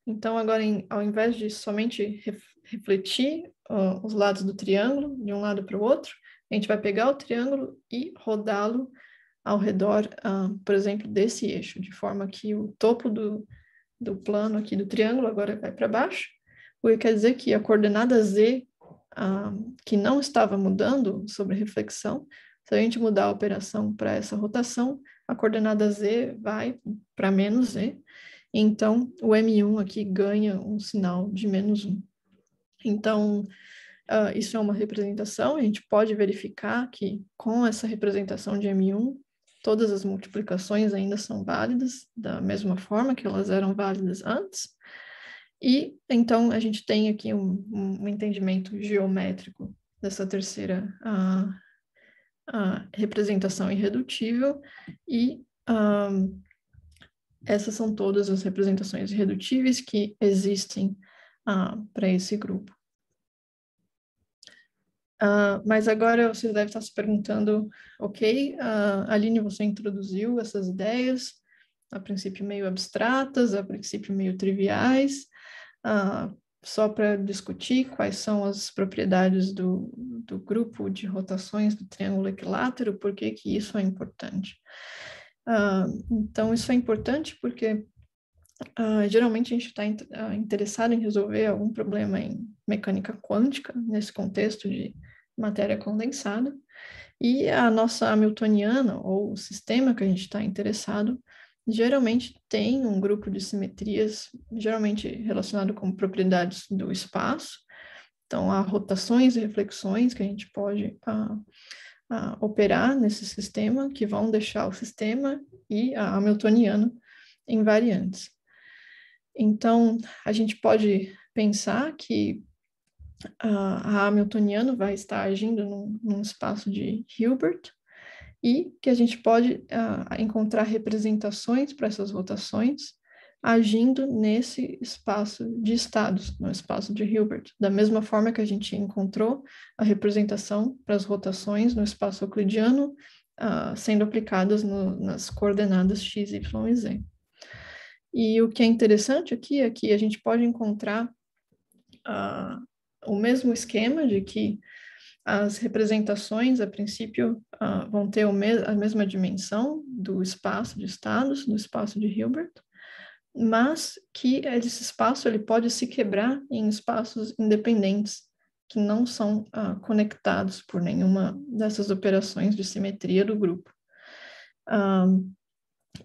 Então, agora, em, ao invés de somente ref, refletir uh, os lados do triângulo de um lado para o outro, a gente vai pegar o triângulo e rodá-lo ao redor, uh, por exemplo, desse eixo, de forma que o topo do, do plano aqui do triângulo agora vai para baixo, o que quer dizer que a coordenada z que não estava mudando sobre reflexão, se a gente mudar a operação para essa rotação, a coordenada z vai para menos z, então o M1 aqui ganha um sinal de menos 1. Então, uh, isso é uma representação, a gente pode verificar que com essa representação de M1, todas as multiplicações ainda são válidas, da mesma forma que elas eram válidas antes, e então a gente tem aqui um, um entendimento geométrico dessa terceira uh, uh, representação irredutível, e essas são todas as representações irredutíveis que existem uh, para esse grupo. Uh, mas agora você deve estar se perguntando, ok, uh, Aline, você introduziu essas ideias, a princípio meio abstratas, a princípio meio triviais, uh, só para discutir quais são as propriedades do, do grupo de rotações do triângulo equilátero, por que, que isso é importante. Uh, então, isso é importante porque uh, geralmente a gente está uh, interessado em resolver algum problema em mecânica quântica, nesse contexto de matéria condensada, e a nossa Hamiltoniana, ou o sistema que a gente está interessado, geralmente tem um grupo de simetrias, geralmente relacionado com propriedades do espaço. Então, há rotações e reflexões que a gente pode uh, uh, operar nesse sistema, que vão deixar o sistema e a Hamiltoniana invariantes. Então, a gente pode pensar que a Hamiltoniana vai estar agindo num, num espaço de Hilbert, e que a gente pode uh, encontrar representações para essas rotações agindo nesse espaço de estados, no espaço de Hilbert, da mesma forma que a gente encontrou a representação para as rotações no espaço euclidiano uh, sendo aplicadas no, nas coordenadas x, y e z. E o que é interessante aqui é que a gente pode encontrar uh, o mesmo esquema de que as representações, a princípio, uh, vão ter me a mesma dimensão do espaço de estados, do espaço de Hilbert, mas que esse espaço ele pode se quebrar em espaços independentes, que não são uh, conectados por nenhuma dessas operações de simetria do grupo. Um,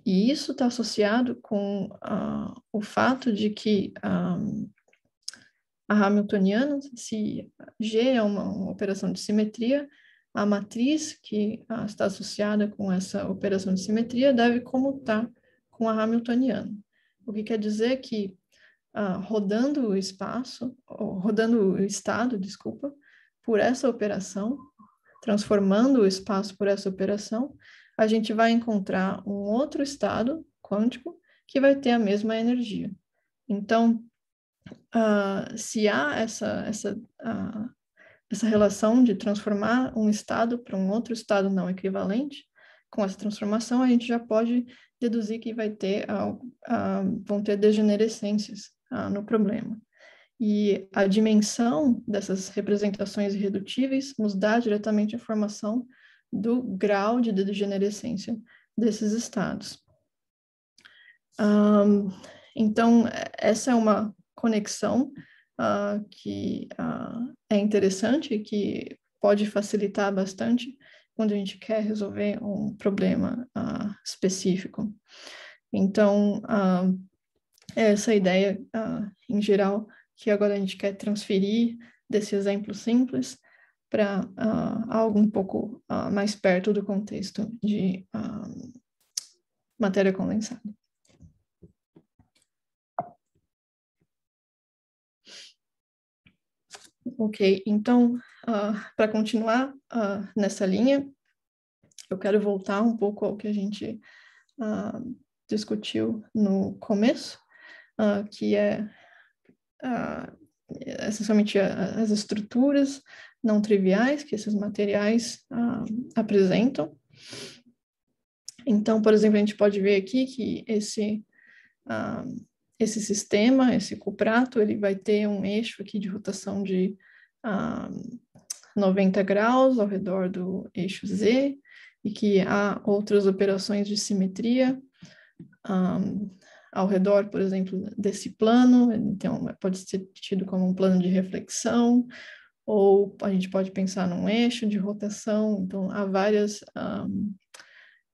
e isso está associado com uh, o fato de que a Hamiltoniana, se G é uma, uma operação de simetria, a matriz que ah, está associada com essa operação de simetria deve comutar com a Hamiltoniana. O que quer dizer que, ah, rodando o espaço, rodando o estado, desculpa, por essa operação, transformando o espaço por essa operação, a gente vai encontrar um outro estado quântico que vai ter a mesma energia. Então, uh, se há essa, essa, uh, essa relação de transformar um estado para um outro estado não equivalente, com essa transformação a gente já pode deduzir que vai ter, uh, vão ter degenerescências no problema. E a dimensão dessas representações irredutíveis nos dá diretamente a informação do grau de degenerescência desses estados. Um, então, essa é uma conexão uh, que uh, é interessante, que pode facilitar bastante quando a gente quer resolver um problema uh, específico. Então, essa ideia, em geral, que agora a gente quer transferir desse exemplo simples para algo um pouco mais perto do contexto de matéria condensada. Ok, então, uh, para continuar uh, nessa linha, eu quero voltar um pouco ao que a gente uh, discutiu no começo, que é essencialmente as estruturas não triviais que esses materiais apresentam. Então, por exemplo, a gente pode ver aqui que esse esse sistema, esse cuprato, ele vai ter um eixo aqui de rotação de ah, 90 graus ao redor do eixo Z e que há outras operações de simetria um, ao redor, por exemplo, desse plano, então pode ser tido como um plano de reflexão, ou a gente pode pensar num eixo de rotação, então há várias um,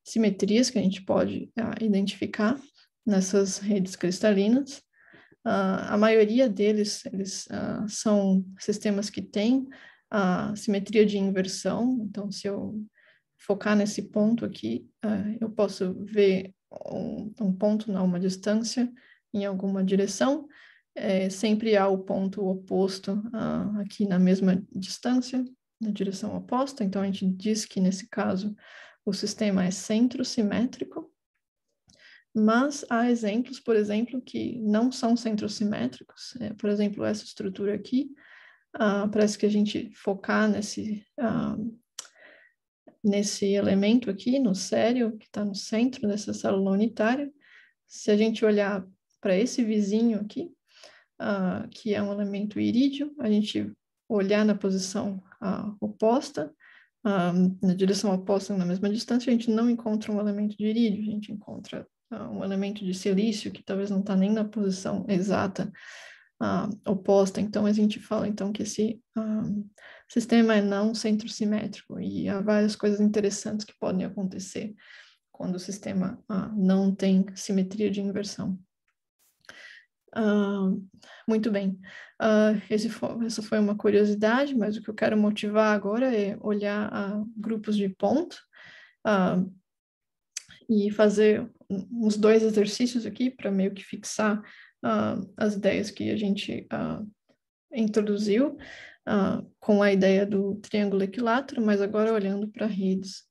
simetrias que a gente pode uh, identificar nessas redes cristalinas. Uh, a maioria deles eles, uh, são sistemas que têm a simetria de inversão, então se eu focar nesse ponto aqui, uh, eu posso ver um, um, ponto a uma distância em alguma direção, é, sempre há o ponto oposto aqui na mesma distância, na direção oposta, então a gente diz que nesse caso o sistema é centrosimétrico, mas há exemplos, por exemplo, que não são centrosimétricos. É, por exemplo, essa estrutura aqui, uh, parece que a gente focar nesse, uh, nesse elemento aqui, no sério, que está no centro dessa célula unitária. Se a gente olhar para esse vizinho aqui, uh, que é um elemento irídio, a gente olhar na posição oposta, na direção oposta, na mesma distância, a gente não encontra um elemento de irídio, a gente encontra ah, um elemento de silício que talvez não está nem na posição exata uh, oposta. Então, a gente fala então que esse uh, sistema é não centrosimétrico e há várias coisas interessantes que podem acontecer quando o sistema uh, não tem simetria de inversão. muito bem, foi, essa foi uma curiosidade, mas o que eu quero motivar agora é olhar grupos de ponto e fazer uns dois exercícios aqui para meio que fixar uh, as ideias que a gente uh, introduziu uh, com a ideia do triângulo equilátero, mas agora olhando para redes.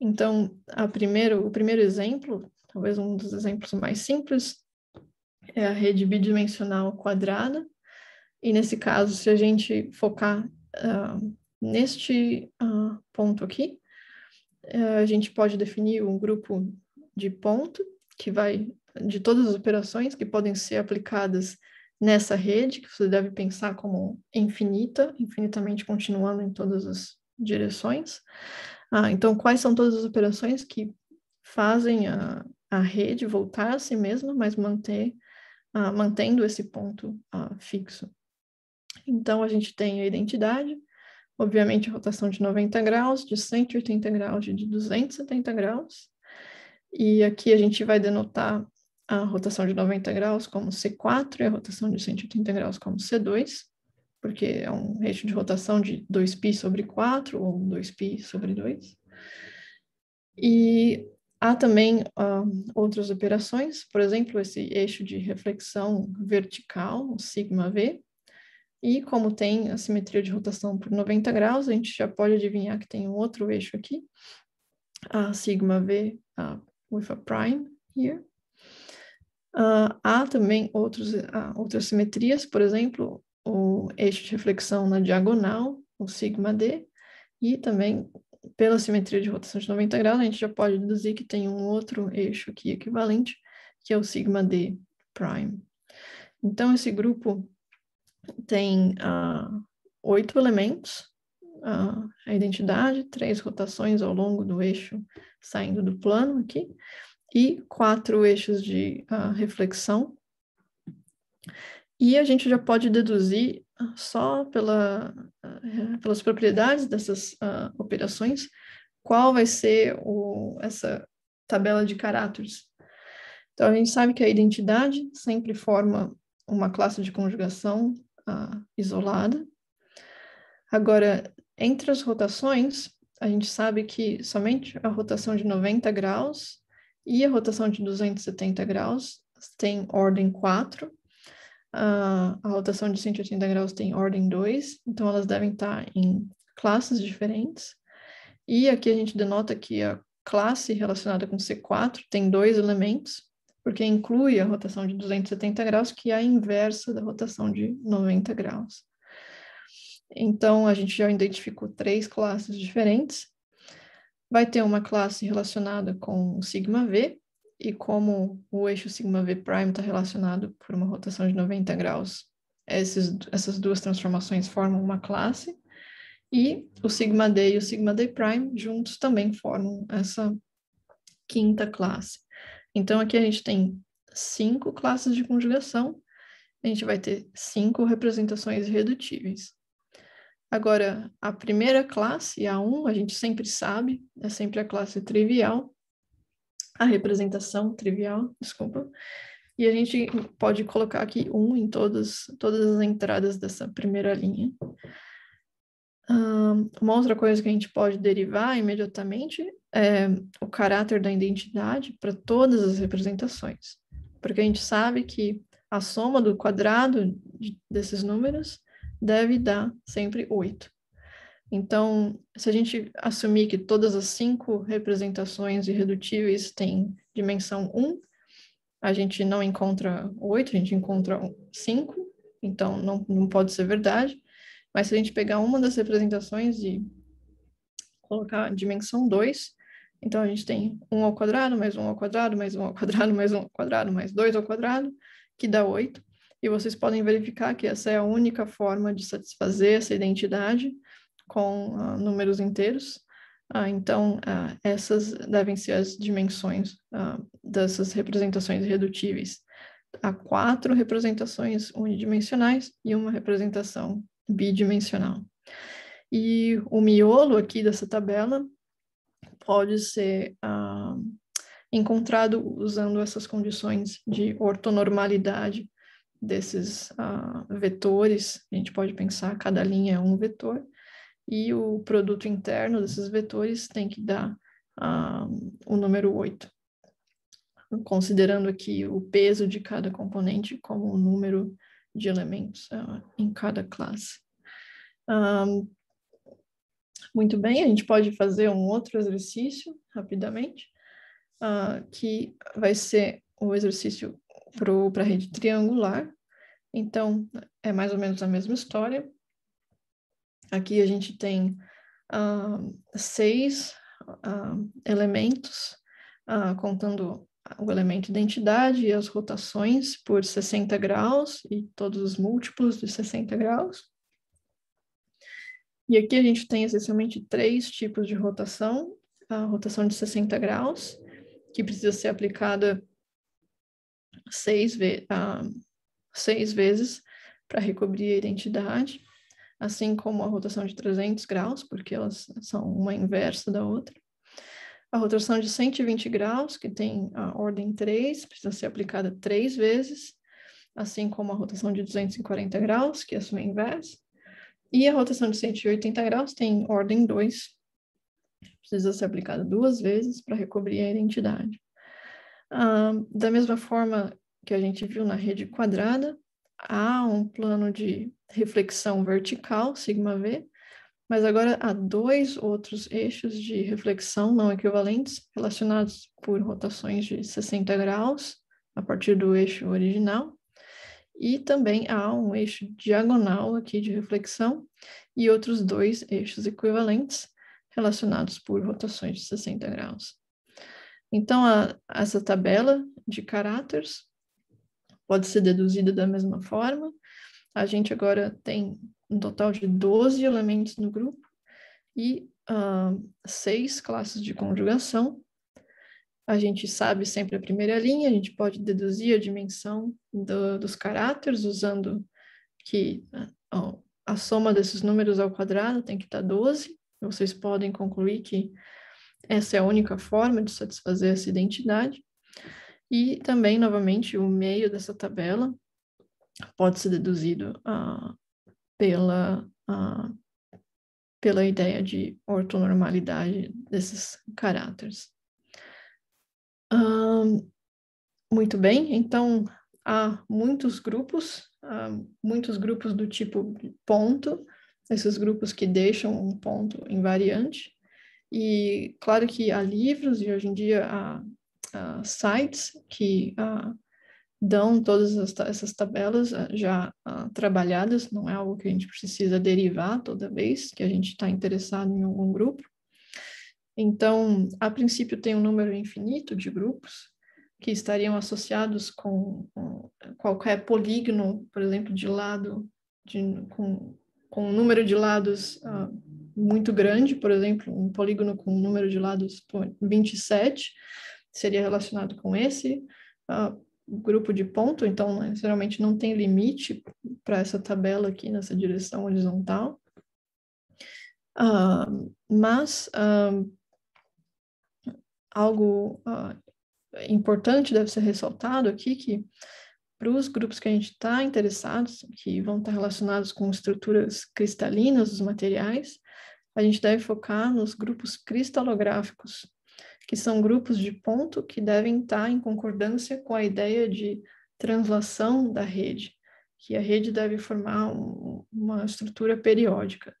Então, primeiro, o primeiro exemplo, talvez um dos exemplos mais simples, é a rede bidimensional quadrada. E nesse caso, se a gente focar neste ponto aqui, a gente pode definir um grupo de ponto que vai de todas as operações que podem ser aplicadas nessa rede, que você deve pensar como infinita, infinitamente continuando em todas as direções. Ah, então, quais são todas as operações que fazem a, a rede voltar a si mesma, mas manter, ah, mantendo esse ponto ah, fixo? Então, a gente tem a identidade, obviamente, a rotação de 90 graus, de 180 graus e de 270 graus. E aqui a gente vai denotar a rotação de 90 graus como C4 e a rotação de 180 graus como C2, porque é um eixo de rotação de 2π sobre 4 ou 2π sobre 2. E há também uh, outras operações, por exemplo, esse eixo de reflexão vertical, sigma V, e como tem a simetria de rotação por 90 graus, a gente já pode adivinhar que tem um outro eixo aqui, a sigma V uh, with a prime here. Uh, há também outros, uh, outras simetrias, por exemplo, o eixo de reflexão na diagonal, o sigma D, e também pela simetria de rotação de 90 graus, a gente já pode deduzir que tem um outro eixo aqui equivalente, que é o sigma D prime. Então, esse grupo tem uh, oito elementos, a identidade, três rotações ao longo do eixo saindo do plano aqui, e quatro eixos de uh, reflexão. E a gente já pode deduzir só pela, uh, pelas propriedades dessas uh, operações qual vai ser o, essa tabela de caráteres. Então, a gente sabe que a identidade sempre forma uma classe de conjugação isolada. Agora, entre as rotações, a gente sabe que somente a rotação de 90 graus e a rotação de 270 graus tem ordem 4, uh, a rotação de 180 graus tem ordem 2, então elas devem estar em classes diferentes. E aqui a gente denota que a classe relacionada com C4 tem dois elementos, porque inclui a rotação de 270 graus, que é a inversa da rotação de 90 graus. Então, a gente já identificou três classes diferentes. Vai ter uma classe relacionada com sigma V, e como o eixo sigma V prime está relacionado por uma rotação de 90 graus, esses, essas duas transformações formam uma classe, e o sigma D e o sigma D prime juntos também formam essa quinta classe. Então, aqui a gente tem cinco classes de conjugação, a gente vai ter cinco representações irredutíveis. Agora, a primeira classe, a 1, a gente sempre sabe, é sempre a classe trivial, a representação trivial, desculpa, e a gente pode colocar aqui 1 em todas, todas as entradas dessa primeira linha. Um, uma outra coisa que a gente pode derivar imediatamente é o caráter da identidade para todas as representações, porque a gente sabe que a soma do quadrado de, desses números deve dar sempre 8. Então, se a gente assumir que todas as cinco representações irredutíveis têm dimensão 1, a gente não encontra 8, a gente encontra 5, então não, não pode ser verdade. Mas se a gente pegar uma das representações e colocar dimensão 2, então a gente tem 1 ao quadrado, mais 1 ao quadrado, mais 1 ao quadrado, mais 1 ao quadrado, mais 2 ao quadrado, que dá 8 e vocês podem verificar que essa é a única forma de satisfazer essa identidade com uh, números inteiros. Uh, então, uh, essas devem ser as dimensões dessas representações irredutíveis. Há quatro representações unidimensionais e uma representação bidimensional. E o miolo aqui dessa tabela pode ser encontrado usando essas condições de ortonormalidade desses uh, vetores, a gente pode pensar cada linha é um vetor, e o produto interno desses vetores tem que dar uh, o número 8, considerando aqui o peso de cada componente como o número de elementos uh, em cada classe. Um, muito bem, a gente pode fazer um outro exercício rapidamente, que vai ser o exercício para a rede triangular. Então, é mais ou menos a mesma história. Aqui a gente tem uh, seis uh, elementos, uh, contando o elemento identidade e as rotações por 60 graus e todos os múltiplos de 60 graus. E aqui a gente tem essencialmente três tipos de rotação. A rotação de 60 graus, que precisa ser aplicada seis, ve uh, seis vezes para recobrir a identidade, assim como a rotação de 300 graus, porque elas são uma inversa da outra. A rotação de 120 graus, que tem a ordem 3, precisa ser aplicada três vezes, assim como a rotação de 240 graus, que é a sua inversa. E a rotação de 180 graus tem ordem 2, precisa ser aplicada duas vezes para recobrir a identidade. Da mesma forma que a gente viu na rede quadrada, há um plano de reflexão vertical, sigma V, mas agora há dois outros eixos de reflexão não equivalentes, relacionados por rotações de 60 graus, a partir do eixo original, e também há um eixo diagonal aqui de reflexão e outros dois eixos equivalentes relacionados por rotações de 60 graus. Então, a, essa tabela de caráteres pode ser deduzida da mesma forma. A gente agora tem um total de 12 elementos no grupo e uh, seis classes de conjugação. a gente sabe sempre a primeira linha, a gente pode deduzir a dimensão do, dos caráteres usando que ó, a soma desses números ao quadrado tem que estar 12. Vocês podem concluir que essa é a única forma de satisfazer essa identidade. E também, novamente, o meio dessa tabela pode ser deduzido uh, pela, uh, pela ideia de ortonormalidade desses caráteres. Muito bem, então há muitos grupos, muitos grupos do tipo ponto, esses grupos que deixam um ponto invariante, e claro que há livros e hoje em dia há, há sites que há, dão todas essas tabelas já trabalhadas, não é algo que a gente precisa derivar toda vez que a gente está interessado em algum grupo. Então, a princípio, tem um número infinito de grupos que estariam associados com, com qualquer polígono, por exemplo, de lado, de, com, com um número de lados uh, muito grande, por exemplo, um polígono com um número de lados 27 seria relacionado com esse uh, grupo de ponto, então né, geralmente não tem limite para essa tabela aqui nessa direção horizontal. Uh, mas algo uh, importante deve ser ressaltado aqui que para os grupos que a gente está interessados, que vão estar relacionados com estruturas cristalinas dos materiais, a gente deve focar nos grupos cristalográficos, que são grupos de ponto que devem estar em concordância com a ideia de translação da rede, que a rede deve formar um, uma estrutura periódica.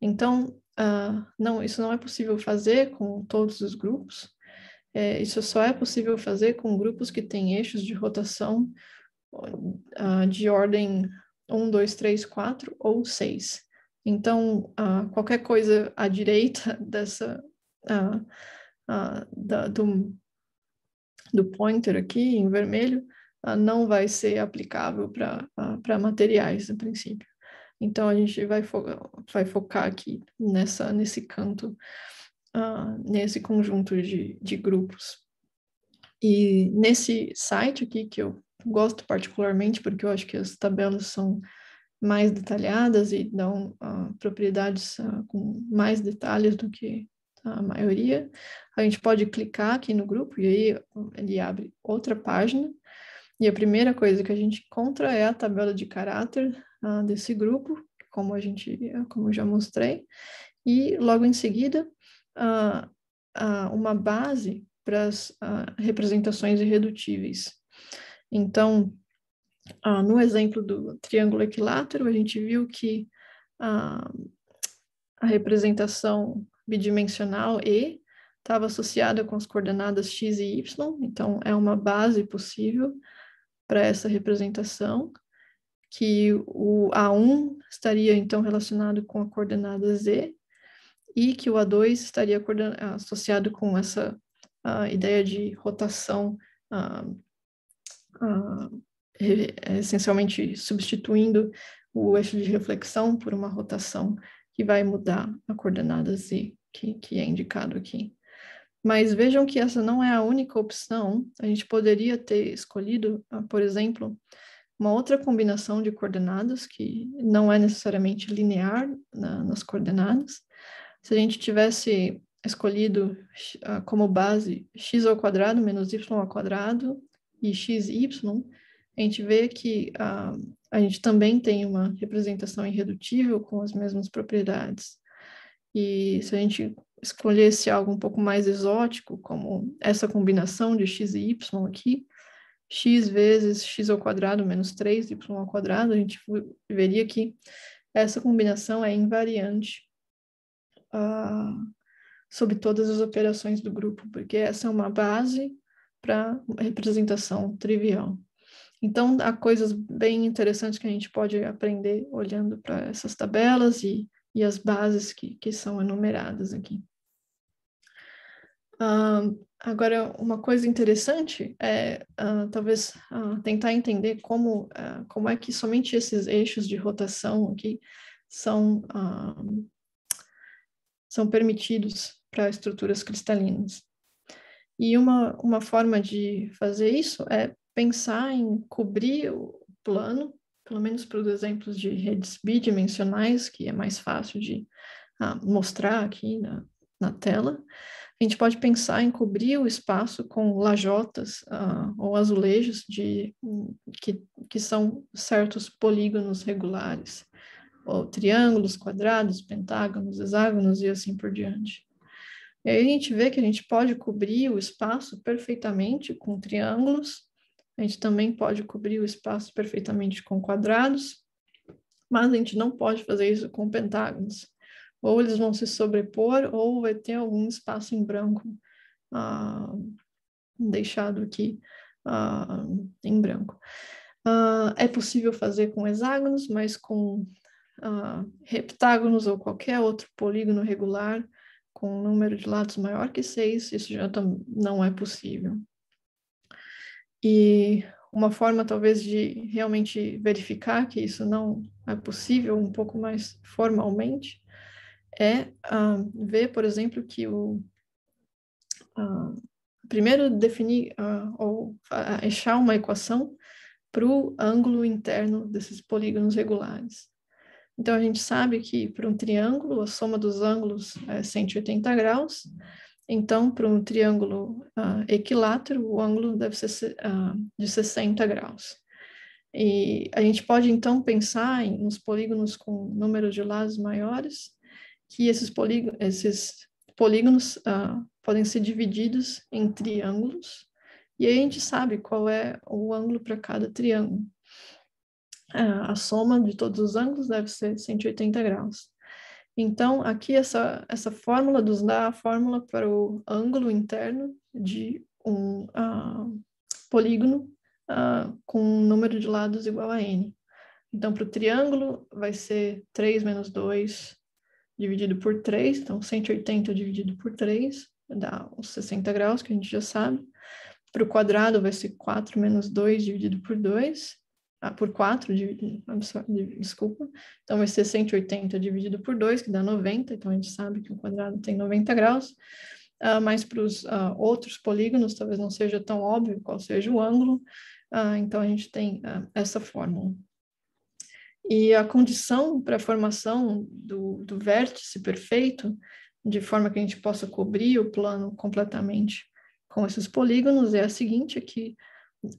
Então, uh, não, isso não é possível fazer com todos os grupos, é, isso só é possível fazer com grupos que têm eixos de rotação uh, de ordem 1, 2, 3, 4 ou 6. Então, uh, qualquer coisa à direita dessa uh, da, do, do pointer aqui em vermelho não vai ser aplicável para materiais, a princípio. Então, a gente vai, fo vai focar aqui nessa, nesse canto uh, nesse conjunto de, de grupos. E nesse site aqui, que eu gosto particularmente, porque eu acho que as tabelas são mais detalhadas e dão uh, propriedades uh, com mais detalhes do que a maioria. A gente pode clicar aqui no grupo e aí ele abre outra página. E a primeira coisa que a gente encontra é a tabela de caráter uh, desse grupo, como a gente, como eu já mostrei. E logo em seguida uma base para as representações irredutíveis. Então, no exemplo do triângulo equilátero, a gente viu que a representação bidimensional E estava associada com as coordenadas x e y, então é uma base possível para essa representação, que o A1 estaria então relacionado com a coordenada z, e que o A2 estaria associado com essa uh, ideia de rotação, uh, uh, essencialmente substituindo o eixo de reflexão por uma rotação que vai mudar a coordenada z, que, que é indicado aqui. Mas vejam que essa não é a única opção. A gente poderia ter escolhido, por exemplo, uma outra combinação de coordenadas que não é necessariamente linear na, nas coordenadas, se a gente tivesse escolhido uh, como base x ao quadrado menos y ao quadrado e xy, a gente vê que uh, a gente também tem uma representação irredutível com as mesmas propriedades. E se a gente escolhesse algo um pouco mais exótico, como essa combinação de x e y aqui, x vezes x ao quadrado menos 3y ao quadrado, a gente veria que essa combinação é invariante uh, sobre todas as operações do grupo, porque essa é uma base para representação trivial. Então, há coisas bem interessantes que a gente pode aprender olhando para essas tabelas e, e as bases que, que são enumeradas aqui. Uh, agora, uma coisa interessante é uh, talvez uh, tentar entender como, como é que somente esses eixos de rotação aqui são são permitidos para estruturas cristalinas. E uma, uma forma de fazer isso é pensar em cobrir o plano, pelo menos para os exemplos de redes bidimensionais, que é mais fácil de ah, mostrar aqui na, na tela, a gente pode pensar em cobrir o espaço com lajotas uh, ou azulejos de, que, que são certos polígonos regulares, ou triângulos, quadrados, pentágonos, hexágonos e assim por diante. E aí a gente vê que a gente pode cobrir o espaço perfeitamente com triângulos, a gente também pode cobrir o espaço perfeitamente com quadrados, mas a gente não pode fazer isso com pentágonos ou eles vão se sobrepor, ou vai ter algum espaço em branco uh, deixado aqui uh, em branco. Uh, é possível fazer com hexágonos, mas com heptágonos ou qualquer outro polígono regular com um número de lados maior que seis, isso já não é possível. E uma forma, talvez, de realmente verificar que isso não é possível, um pouco mais formalmente, é uh, ver, por exemplo, que o uh, primeiro definir uh, ou achar uma equação para o ângulo interno desses polígonos regulares. Então, a gente sabe que para um triângulo, a soma dos ângulos é 180 graus. Então, para um triângulo uh, equilátero, o ângulo deve ser uh, de 60 graus. E a gente pode, então, pensar em, nos polígonos com número de lados maiores, que esses, polígonos, esses polígonos uh, podem ser divididos em triângulos, e aí a gente sabe qual é o ângulo para cada triângulo. A soma de todos os ângulos deve ser 180 graus. Então, aqui essa, essa fórmula nos dá a fórmula para o ângulo interno de um uh, polígono uh, com um número de lados igual a n. Então, para o triângulo, vai ser 3 menos 2 dividido por 3, então 180 dividido por 3 dá os 60 graus, que a gente já sabe. Para o quadrado vai ser 4 menos 2 dividido por 2, ah, por 4, dividido, desculpa. Então vai ser 180 dividido por 2, que dá 90, então a gente sabe que o quadrado tem 90 graus. Uh, mas para os uh, outros polígonos, talvez não seja tão óbvio qual seja o ângulo, uh, então a gente tem essa fórmula. E a condição para a formação do, do vértice perfeito, de forma que a gente possa cobrir o plano completamente com esses polígonos, é a seguinte, é que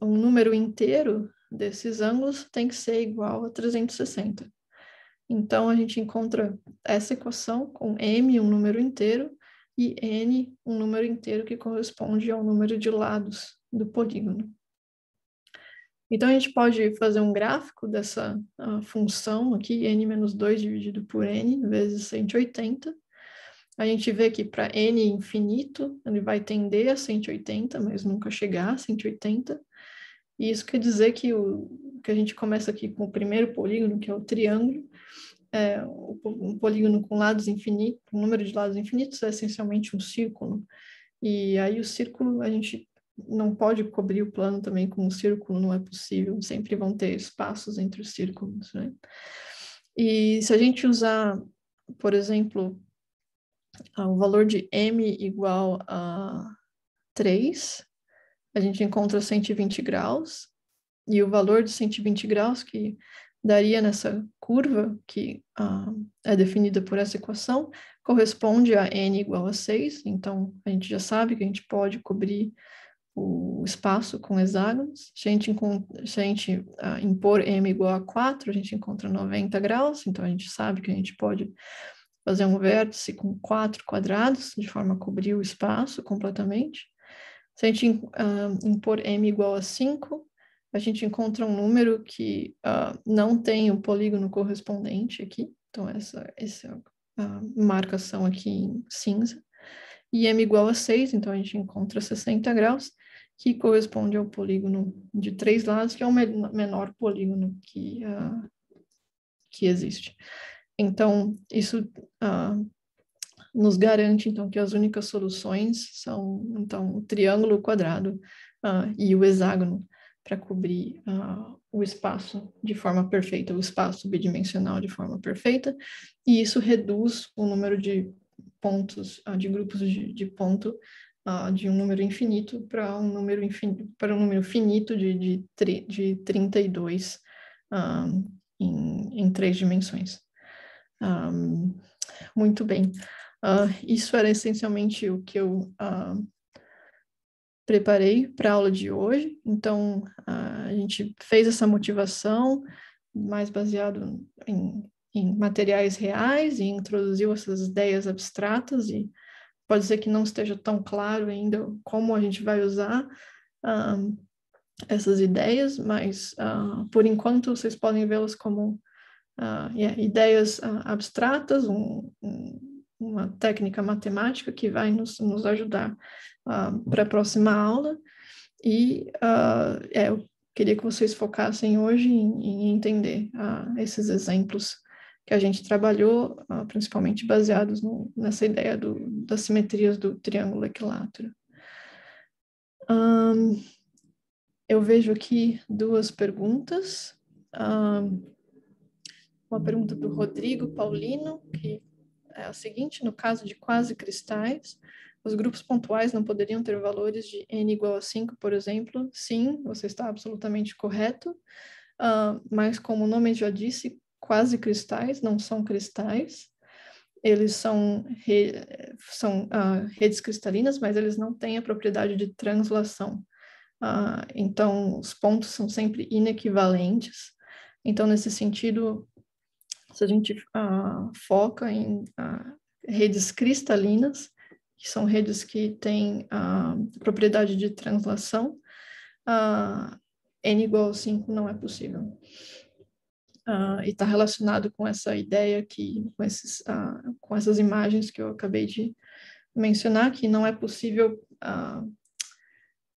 um número inteiro desses ângulos tem que ser igual a 360. Então, a gente encontra essa equação com m, um número inteiro, e n, um número inteiro que corresponde ao número de lados do polígono. Então, a gente pode fazer um gráfico dessa função aqui, n menos 2 dividido por n vezes 180. A gente vê que para n infinito, ele vai tender a 180, mas nunca chegar a 180. E isso quer dizer que, o, que a gente começa aqui com o primeiro polígono, que é o triângulo, é, um polígono com lados infinitos, um número de lados infinitos é essencialmente um círculo. E aí o círculo a gente não pode cobrir o plano também com um círculo, não é possível, sempre vão ter espaços entre os círculos, né? E se a gente usar, por exemplo, o valor de m igual a 3, a gente encontra 120 graus, e o valor de 120 graus que daria nessa curva, que uh, é definida por essa equação, corresponde a n igual a 6, então a gente já sabe que a gente pode cobrir o espaço com hexágonos. Se a gente, se a gente uh, impor m igual a 4, a gente encontra 90 graus, então a gente sabe que a gente pode fazer um vértice com quatro quadrados, de forma a cobrir o espaço completamente. Se a gente uh, impor m igual a 5, a gente encontra um número que uh, não tem o polígono correspondente aqui, então essa, essa marcação aqui em cinza. E m igual a 6, então a gente encontra 60 graus que corresponde ao polígono de três lados, que é o menor polígono que, uh, que existe. Então, isso uh, nos garante, então, que as únicas soluções são, então, o triângulo, o quadrado uh, e o hexágono para cobrir o espaço de forma perfeita, o espaço bidimensional de forma perfeita, e isso reduz o número de pontos, de grupos de, de ponto uh, de um número infinito para um número infinito, para um número finito de, de, de 32 um, em, em três dimensões. Um, muito bem. Uh, isso era essencialmente o que eu uh, preparei para a aula de hoje. Então, uh, a gente fez essa motivação mais baseado em, em materiais reais e introduziu essas ideias abstratas e pode ser que não esteja tão claro ainda como a gente vai usar essas ideias, mas por enquanto vocês podem vê-las como yeah, ideias abstratas, um, um uma técnica matemática que vai nos, nos ajudar uh, para a próxima aula. E uh, é, eu queria que vocês focassem hoje em, em entender uh, esses exemplos que a gente trabalhou, principalmente baseados no, nessa ideia do, das simetrias do triângulo equilátero. Um, eu vejo aqui duas perguntas. Um, uma pergunta do Rodrigo Paulino, que é a seguinte: no caso de quase cristais, os grupos pontuais não poderiam ter valores de n igual a 5, por exemplo? Sim, você está absolutamente correto, uh, mas como o nome já disse, quase cristais não são cristais, eles são, re, são uh, redes cristalinas, mas eles não têm a propriedade de translação. Uh, então, os pontos são sempre inequivalentes. Então, nesse sentido, se a gente uh, foca em uh, redes cristalinas, que são redes que têm a propriedade de translação, uh, n igual a 5 não é possível. Uh, e está relacionado com essa ideia que, com, esses, uh, com essas imagens que eu acabei de mencionar, que não é possível uh,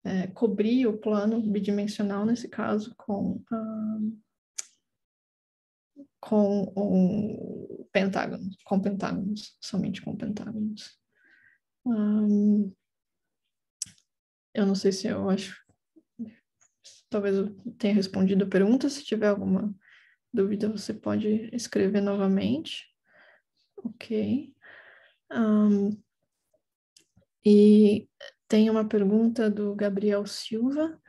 é, cobrir o plano bidimensional, nesse caso, com com um pentágono, com pentágonos, somente com pentágonos. Um, eu não sei se eu acho, talvez eu tenha respondido a pergunta, se tiver alguma dúvida você pode escrever novamente. Ok. Um, e tem uma pergunta do Gabriel Silva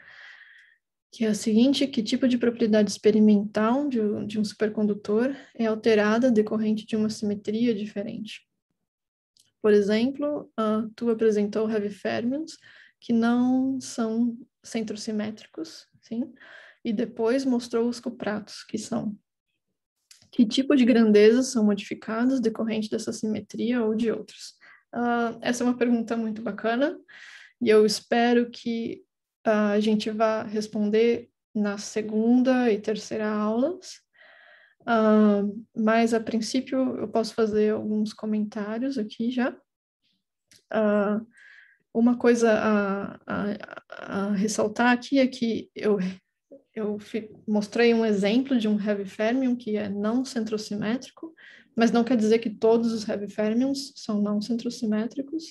que é a seguinte: que tipo de propriedade experimental de, de um supercondutor é alterada decorrente de uma simetria diferente? Por exemplo, uh, tu apresentou heavy fermions que não são centrosimétricos, sim? E depois mostrou os cupratos, que são. Que tipo de grandezas são modificadas decorrente dessa simetria ou de outras? Uh, essa é uma pergunta muito bacana e eu espero que a gente vai responder na segunda e terceira aulas, uh, mas a princípio eu posso fazer alguns comentários aqui já. Uh, uma coisa a, a, a, ressaltar aqui é que eu, eu mostrei um exemplo de um heavy fermion que é não centrosimétrico, mas não quer dizer que todos os heavy fermions são não centrosimétricos.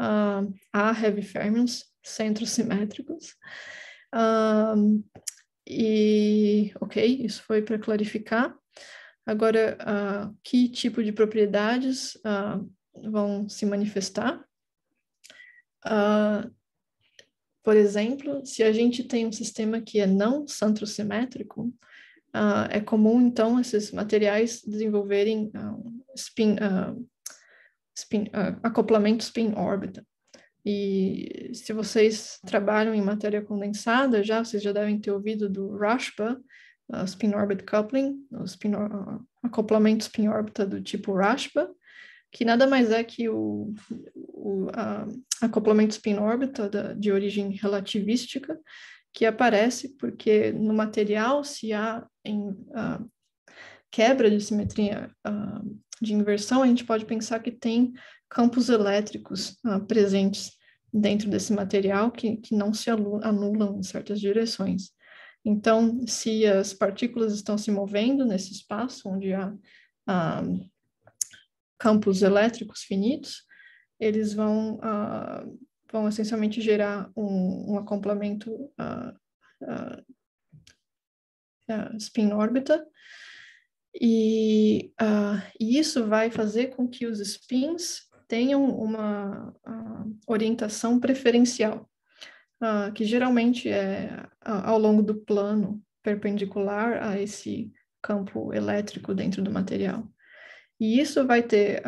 Uh, há heavy fermions centros simétricos. Um, e, ok, isso foi para clarificar. Agora, uh, que tipo de propriedades uh, vão se manifestar? Uh, por exemplo, se a gente tem um sistema que é não centrosimétrico, é comum, então, esses materiais desenvolverem spin, spin acoplamento spin-órbita. E se vocês trabalham em matéria condensada, já vocês já devem ter ouvido do RASPA, uh, Spin Orbit Coupling, o spin, uh, acoplamento spin-órbita do tipo RASPA, que nada mais é que o, o uh, acoplamento spin-órbita de origem relativística, que aparece porque no material, se há em, quebra de simetria de inversão, a gente pode pensar que tem campos elétricos uh, presentes dentro desse material que, que não se anulam em certas direções. Então, se as partículas estão se movendo nesse espaço onde há campos elétricos finitos, eles vão, uh, vão essencialmente gerar um, um acoplamento uh, spin órbita, e, uh, isso vai fazer com que os spins tenham uma uh, orientação preferencial, uh, que geralmente é ao longo do plano perpendicular a esse campo elétrico dentro do material. E isso vai ter,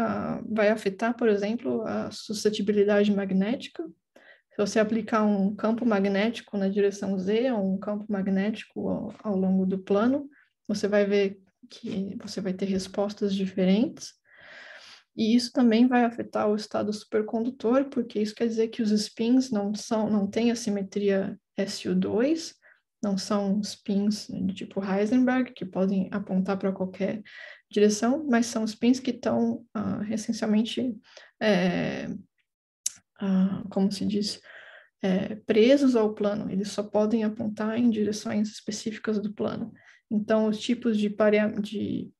vai afetar, por exemplo, a suscetibilidade magnética. Se você aplicar um campo magnético na direção Z ou um campo magnético ao, ao longo do plano, você vai ver que você vai ter respostas diferentes. E isso também vai afetar o estado supercondutor, porque isso quer dizer que os spins não são, não têm a simetria SU2, não são spins de tipo Heisenberg, que podem apontar para qualquer direção, mas são spins que estão uh, essencialmente, é, uh, como se diz, é, presos ao plano, eles só podem apontar em direções específicas do plano. Então, os tipos de, de,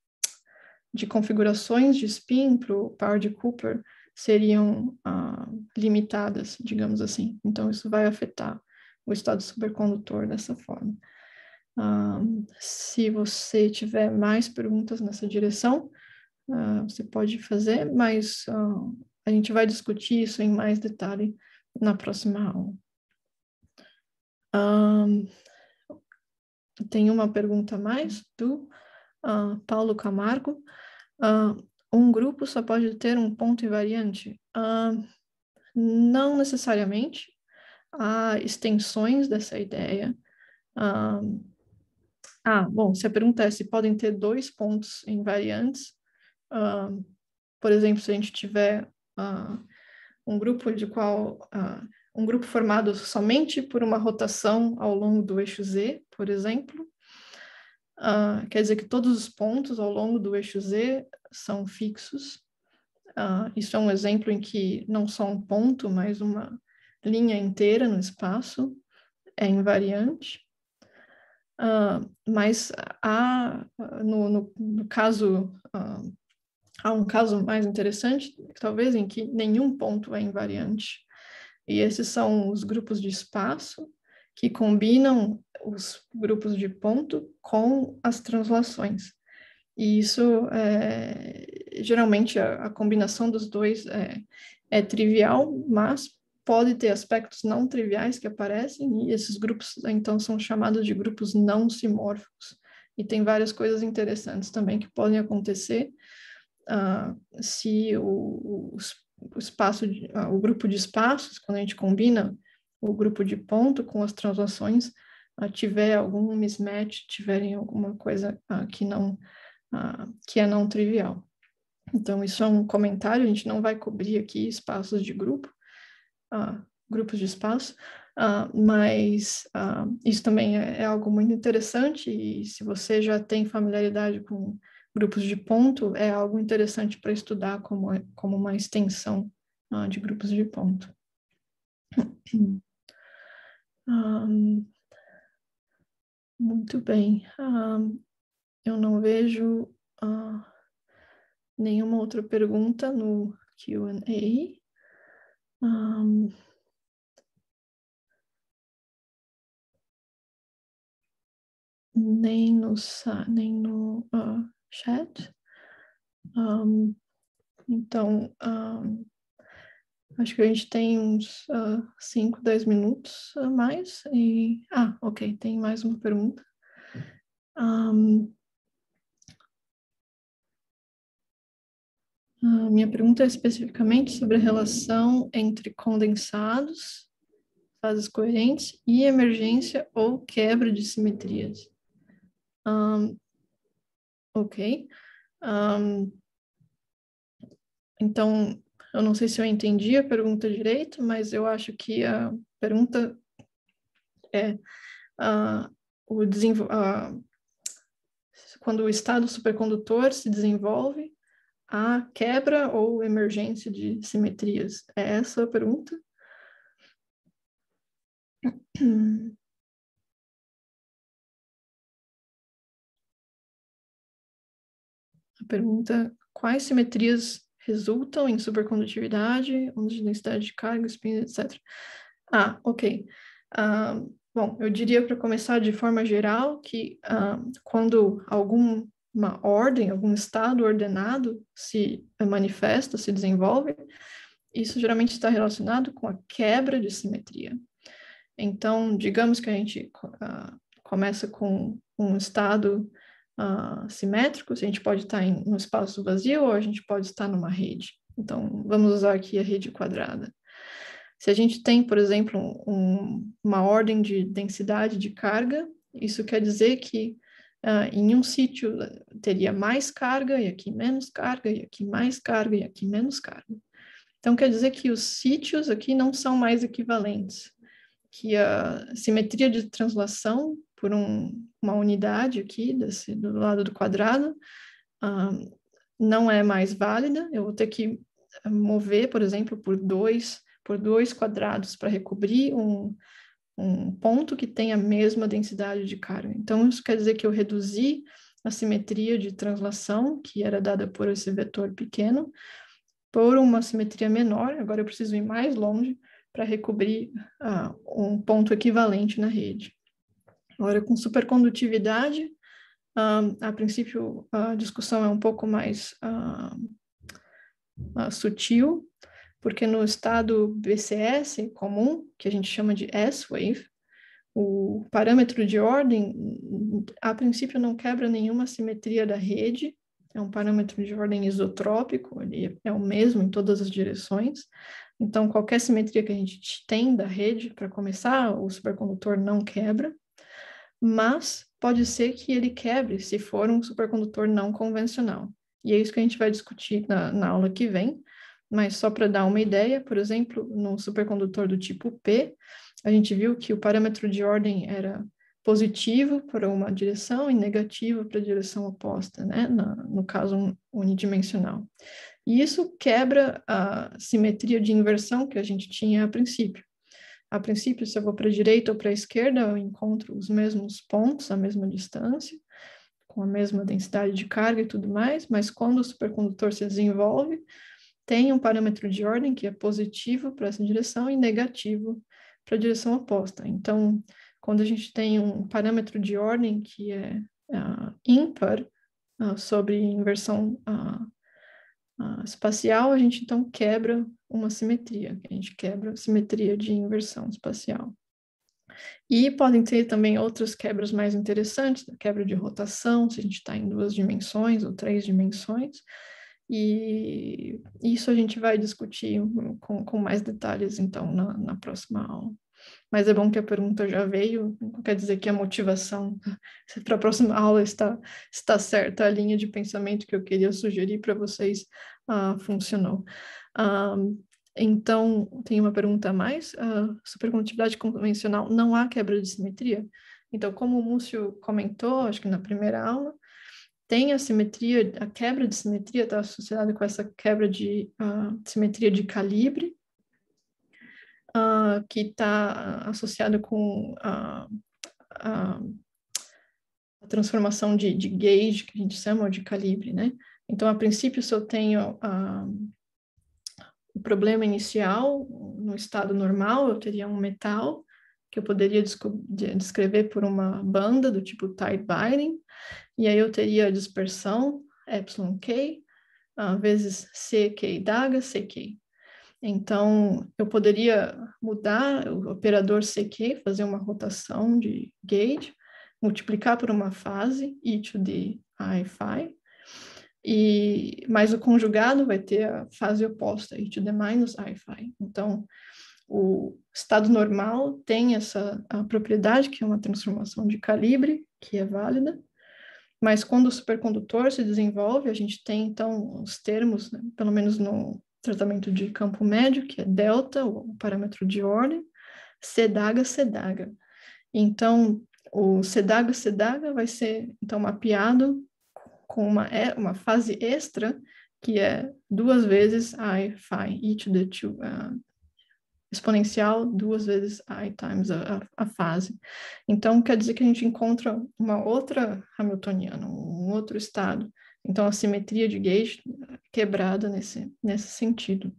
de configurações de spin para o par de Cooper seriam uh, limitadas, digamos assim. Então, isso vai afetar o estado supercondutor dessa forma. Um, se você tiver mais perguntas nessa direção, uh, você pode fazer, mas a gente vai discutir isso em mais detalhe na próxima aula. Tem uma pergunta mais do uh, Paulo Camargo. um grupo só pode ter um ponto invariante? não necessariamente há extensões dessa ideia. Ah, bom, se a pergunta é se podem ter dois pontos invariantes, por exemplo, se a gente tiver uh, um grupo de qual uh, um grupo formado somente por uma rotação ao longo do eixo Z, por exemplo, uh, quer dizer que todos os pontos ao longo do eixo Z são fixos. Uh, isso é um exemplo em que não só um ponto, mas uma linha inteira no espaço é invariante. Uh, mas há, no, no, no caso, há um caso mais interessante, talvez, em que nenhum ponto é invariante. E esses são os grupos de espaço que combinam os grupos de ponto com as translações. E isso, é, geralmente, a, a, combinação dos dois é, é trivial, mas pode ter aspectos não triviais que aparecem, e esses grupos, então, são chamados de grupos não simórficos. E tem várias coisas interessantes também que podem acontecer uh, se o, o espaço, de, uh, o grupo de espaços, quando a gente combina o grupo de ponto com as translações, uh, tiver algum mismatch, tiverem alguma coisa que não, que é não trivial. Então, isso é um comentário, a gente não vai cobrir aqui espaços de grupo, grupos de espaço, mas isso também é, é, algo muito interessante e se você já tem familiaridade com grupos de ponto, é algo interessante para estudar como, como uma extensão de grupos de ponto. Um, muito bem. Um, eu não vejo uh, nenhuma outra pergunta no Q&A. Um, nem no, nem no uh, chat. Um, então, um, acho que a gente tem uns 5, uh, 10 minutos a mais. E, ah, ok, tem mais uma pergunta. Um, minha pergunta é especificamente sobre a relação entre condensados, fases coerentes e emergência ou quebra de simetrias. Um, ok. Um, então, eu não sei se eu entendi a pergunta direito, mas eu acho que a pergunta é uh, o uh, quando o estado supercondutor se desenvolve, a quebra ou emergência de simetrias? É essa a pergunta? A pergunta: quais simetrias resultam em supercondutividade, ondas de densidade de carga, spin, etc. Ah, ok. Uh, bom, eu diria para começar de forma geral que uh, quando algum uma ordem, algum estado ordenado se manifesta, se desenvolve, isso geralmente está relacionado com a quebra de simetria. Então, digamos que a gente uh, começa com um estado uh, simétrico, a gente pode estar em um espaço vazio ou a gente pode estar numa rede. Então, vamos usar aqui a rede quadrada. Se a gente tem, por exemplo, um, uma ordem de densidade de carga, isso quer dizer que Uh, em um sítio teria mais carga e aqui menos carga, e aqui mais carga e aqui menos carga. Então, quer dizer que os sítios aqui não são mais equivalentes, que a simetria de translação por um, uma unidade aqui, desse, do lado do quadrado, não é mais válida, eu vou ter que mover, por exemplo, por dois, por dois quadrados para recobrir um, um ponto que tem a mesma densidade de carga. Então, isso quer dizer que eu reduzi a simetria de translação, que era dada por esse vetor pequeno, por uma simetria menor, agora eu preciso ir mais longe para recobrir uh, um ponto equivalente na rede. Agora, com supercondutividade, uh, a princípio a discussão é um pouco mais uh, sutil, porque no estado BCS comum, que a gente chama de S-wave, o parâmetro de ordem, a princípio, não quebra nenhuma simetria da rede, é um parâmetro de ordem isotrópico, ele é o mesmo em todas as direções. Então, qualquer simetria que a gente tem da rede, para começar, o supercondutor não quebra, mas pode ser que ele quebre se for um supercondutor não convencional. E é isso que a gente vai discutir na, na aula que vem. Mas só para dar uma ideia, por exemplo, no supercondutor do tipo P, a gente viu que o parâmetro de ordem era positivo para uma direção e negativo para a direção oposta, né? No, no caso unidimensional. E isso quebra a simetria de inversão que a gente tinha a princípio. A princípio, se eu vou para a direita ou para a esquerda, eu encontro os mesmos pontos, a mesma distância, com a mesma densidade de carga e tudo mais, mas quando o supercondutor se desenvolve, tem um parâmetro de ordem que é positivo para essa direção e negativo para a direção oposta. Então, quando a gente tem um parâmetro de ordem que é uh, ímpar uh, sobre inversão uh, espacial, a gente então quebra uma simetria, a gente quebra a simetria de inversão espacial. E podem ter também outras quebras mais interessantes, quebra de rotação, se a gente está em duas dimensões ou três dimensões, e isso a gente vai discutir com, com mais detalhes, então, na, na próxima aula. Mas é bom que a pergunta já veio, quer dizer que a motivação para a próxima aula está, está certa, a linha de pensamento que eu queria sugerir para vocês uh, funcionou. Uh, então, tem uma pergunta a mais. Uh, supercondutividade convencional, não há quebra de simetria? Então, como o Múcio comentou, acho que na primeira aula, tem a simetria, a quebra de simetria está associada com essa quebra de uh, simetria de calibre, uh, que está associada com a, a, transformação de, de, gauge, que a gente chama de calibre, né? Então, a princípio, se eu tenho uh, o problema inicial no estado normal, eu teria um metal que eu poderia descrever por uma banda do tipo tide binding, e aí eu teria a dispersão epsilon k uh, vezes ck daga ck. Então, eu poderia mudar o operador ck, fazer uma rotação de gauge, multiplicar por uma fase, e to the i phi, e, mas o conjugado vai ter a fase oposta, e to the minus i phi. Então, o estado normal tem essa propriedade, que é uma transformação de calibre, que é válida, mas quando o supercondutor se desenvolve, a gente tem, então, os termos, né, pelo menos no tratamento de campo médio, que é delta, o parâmetro de ordem, sedaga, sedaga. Então, o sedaga, sedaga vai ser, então, mapeado com uma, uma fase extra, que é duas vezes I phi, e to the two, uh, exponencial duas vezes i times a, a, fase. Então, quer dizer que a gente encontra uma outra Hamiltoniana, um outro estado. Então, a simetria de gauge quebrada nesse, nesse sentido.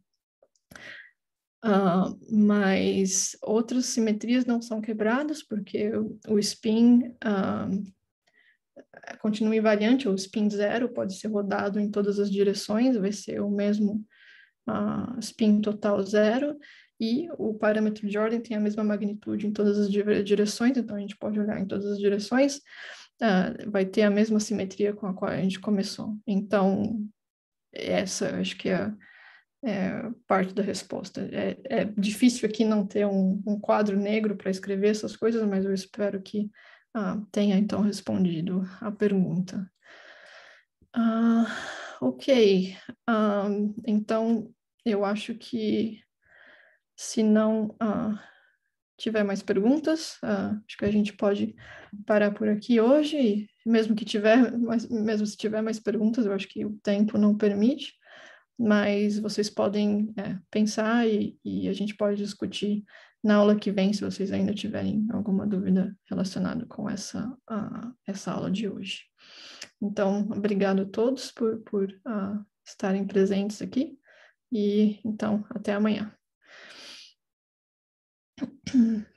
Uh, mas outras simetrias não são quebradas porque o, o spin uh, continua invariante, ou spin zero, pode ser rodado em todas as direções, vai ser o mesmo uh, spin total zero, e o parâmetro de ordem tem a mesma magnitude em todas as direções, então a gente pode olhar em todas as direções, uh, vai ter a mesma simetria com a qual a gente começou. Então, essa acho que é, é parte da resposta. É, é, difícil aqui não ter um, um quadro negro para escrever essas coisas, mas eu espero que uh, tenha então respondido a pergunta. Uh, ok, uh, então eu acho que se não uh, tiver mais perguntas, uh, acho que a gente pode parar por aqui hoje. Mesmo que tiver, mas, mesmo se tiver mais perguntas, eu acho que o tempo não permite. Mas vocês podem é, pensar e, e, a gente pode discutir na aula que vem, se vocês ainda tiverem alguma dúvida relacionada com essa, uh, essa aula de hoje. Então, obrigado a todos por, por estarem presentes aqui. E então, até amanhã.